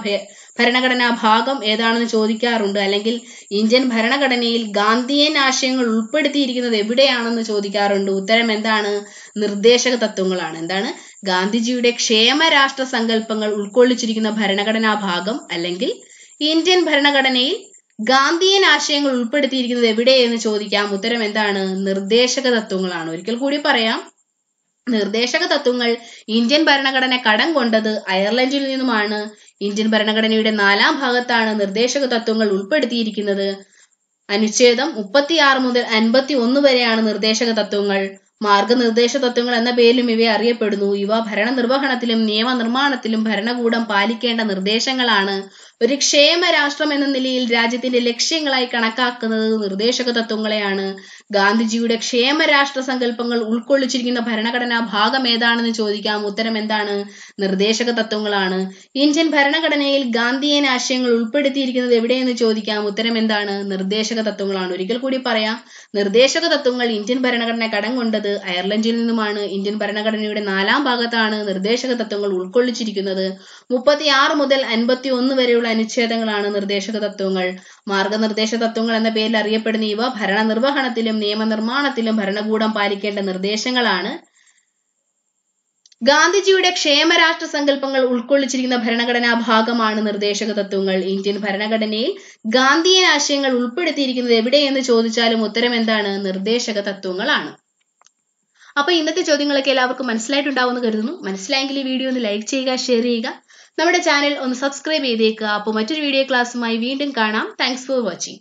ഭരണഘടനാ ഭാഗം ഏതാണെന്ന് ചോദിക്കാറുണ്ട്. അല്ലെങ്കിൽ ഇന്ത്യൻ ഭരണഘടനയിൽ ഗാന്ധിയൻ ആശയങ്ങൾ ഉൾപ്പെടുത്തിയിരിക്കുന്നത് എവിടെയാണെന്ന് ചോദിക്കാറുണ്ട്. ഉത്തരം എന്താണ്? നിർദ്ദേശക തത്വങ്ങളാണ്. എന്താണ്? ഗാന്ധിജിയുടെ ക്ഷേമരാഷ്ട്ര സങ്കല്പങ്ങൾ ഉൾക്കൊള്ളിച്ചിരിക്കുന്ന ഭരണഘടനാ ഭാഗം അല്ലെങ്കിൽ ഇന്ത്യൻ ഭരണഘടനയിൽ ഗാന്ധിയൻ ആശയങ്ങൾ ഉൾപ്പെടുത്തിയിരിക്കുന്നത് എവിടെയെന്ന് ചോദിക്കാം. ഉത്തരം എന്താണ്? നിർദ്ദേശക തത്വങ്ങളാണ്. ഒരിക്കൽ കൂടി പറയാം. നിർദ്ദേശക തത്വങ്ങൾ ഇന്ത്യൻ ഭരണഘടന കടം കൊണ്ടത് അയർലൻഡിൽ നിന്നുമാണ്. ഇന്ത്യൻ ഭരണഘടനയുടെ നാലാം ഭാഗത്താണ് നിർദ്ദേശക തത്വങ്ങൾ ഉൾപ്പെടുത്തിയിരിക്കുന്നത്. അനുച്ഛേദം മുപ്പത്തിയാറ് മുതൽ അൻപത്തി ഒന്ന് വരെയാണ് നിർദ്ദേശക തത്വങ്ങൾ. മാർഗനിർദ്ദേശ തത്വങ്ങൾ എന്ന പേരിലും ഇവയെ അറിയപ്പെടുന്നു. ഇവ ഭരണ നിർവഹണത്തിലും നിയമനിർമ്മാണത്തിലും ഭരണകൂടം പാലിക്കേണ്ട നിർദ്ദേശങ്ങളാണ്. ഒരു ക്ഷേമ രാഷ്ട്രം എന്ന നിലയിൽ രാജ്യത്തിന്റെ ലക്ഷ്യങ്ങളായി കണക്കാക്കുന്നത് നിർദ്ദേശക തത്വങ്ങളെയാണ്. ഗാന്ധിജിയുടെ ക്ഷേമ രാഷ്ട്ര സങ്കല്പങ്ങൾ ഉൾക്കൊള്ളിച്ചിരിക്കുന്ന ഭരണഘടനാ ഭാഗം ഏതാണെന്ന് ചോദിക്കാം. ഉത്തരം എന്താണ്? നിർദ്ദേശക തത്വങ്ങളാണ്. ഇന്ത്യൻ ഭരണഘടനയിൽ ഗാന്ധിയൻ ആശയങ്ങൾ ഉൾപ്പെടുത്തിയിരിക്കുന്നത് എവിടെയെന്ന് ചോദിക്കാം? ഉത്തരം എന്താണ്? നിർദ്ദേശക തത്വങ്ങളാണ്. ഒരിക്കൽ കൂടി പറയാം. നിർദ്ദേശക തത്വങ്ങൾ ഇന്ത്യൻ ഭരണഘടന കടം കൊണ്ടത് അയർലൻഡിൽ നിന്നുമാണ്. ഇന്ത്യൻ ഭരണഘടനയുടെ നാലാം ഭാഗത്താണ് നിർദ്ദേശക തത്വങ്ങൾ ഉൾക്കൊള്ളിച്ചിരിക്കുന്നത്. മുപ്പത്തിയാറ് മുതൽ അൻപത്തി ഒന്ന് വരെയുള്ള അനുച്ഛേദങ്ങളാണ് നിർദ്ദേശക തത്വങ്ങൾ. മാർഗനിർദ്ദേശ തത്വങ്ങൾ എന്ന പേരിൽ അറിയപ്പെടുന്ന ഇവ ഭരണനിർവഹണത്തിലും നിയമനിർമ്മാണത്തിലും ഭരണകൂടം പാലിക്കേണ്ട നിർദ്ദേശങ്ങളാണ്. ഗാന്ധിജിയുടെ ക്ഷേമരാഷ്ട്ര സങ്കല്പങ്ങൾ ഉൾക്കൊള്ളിച്ചിരിക്കുന്ന ഭരണഘടനാ ഭാഗമാണ് നിർദ്ദേശക തത്വങ്ങൾ. ഇന്ത്യൻ ഭരണഘടനയിൽ ഗാന്ധിയൻ ആശയങ്ങൾ ഉൾപ്പെടുത്തിയിരിക്കുന്നത് എവിടെയെന്ന് ചോദിച്ചാലും ഉത്തരം എന്താണ്? നിർദ്ദേശക തത്വങ്ങളാണ്. അപ്പൊ ഇന്നത്തെ ചോദ്യങ്ങളൊക്കെ എല്ലാവർക്കും മനസ്സിലായിട്ടുണ്ടാവുമെന്ന് കരുതുന്നു. മനസ്സിലായെങ്കിൽ ഈ വീഡിയോ ഒന്ന് ലൈക്ക് ചെയ്യുക ഷെയർ ചെയ്യുക. നമ്മുടെ ചാനൽ ഒന്ന് സബ്സ്ക്രൈബ് ചെയ്തേക്കുക അപ്പോൾ മറ്റൊരു വീഡിയോ ക്ലാസ്സുമായി വീണ്ടും കാണാം. Thanks for watching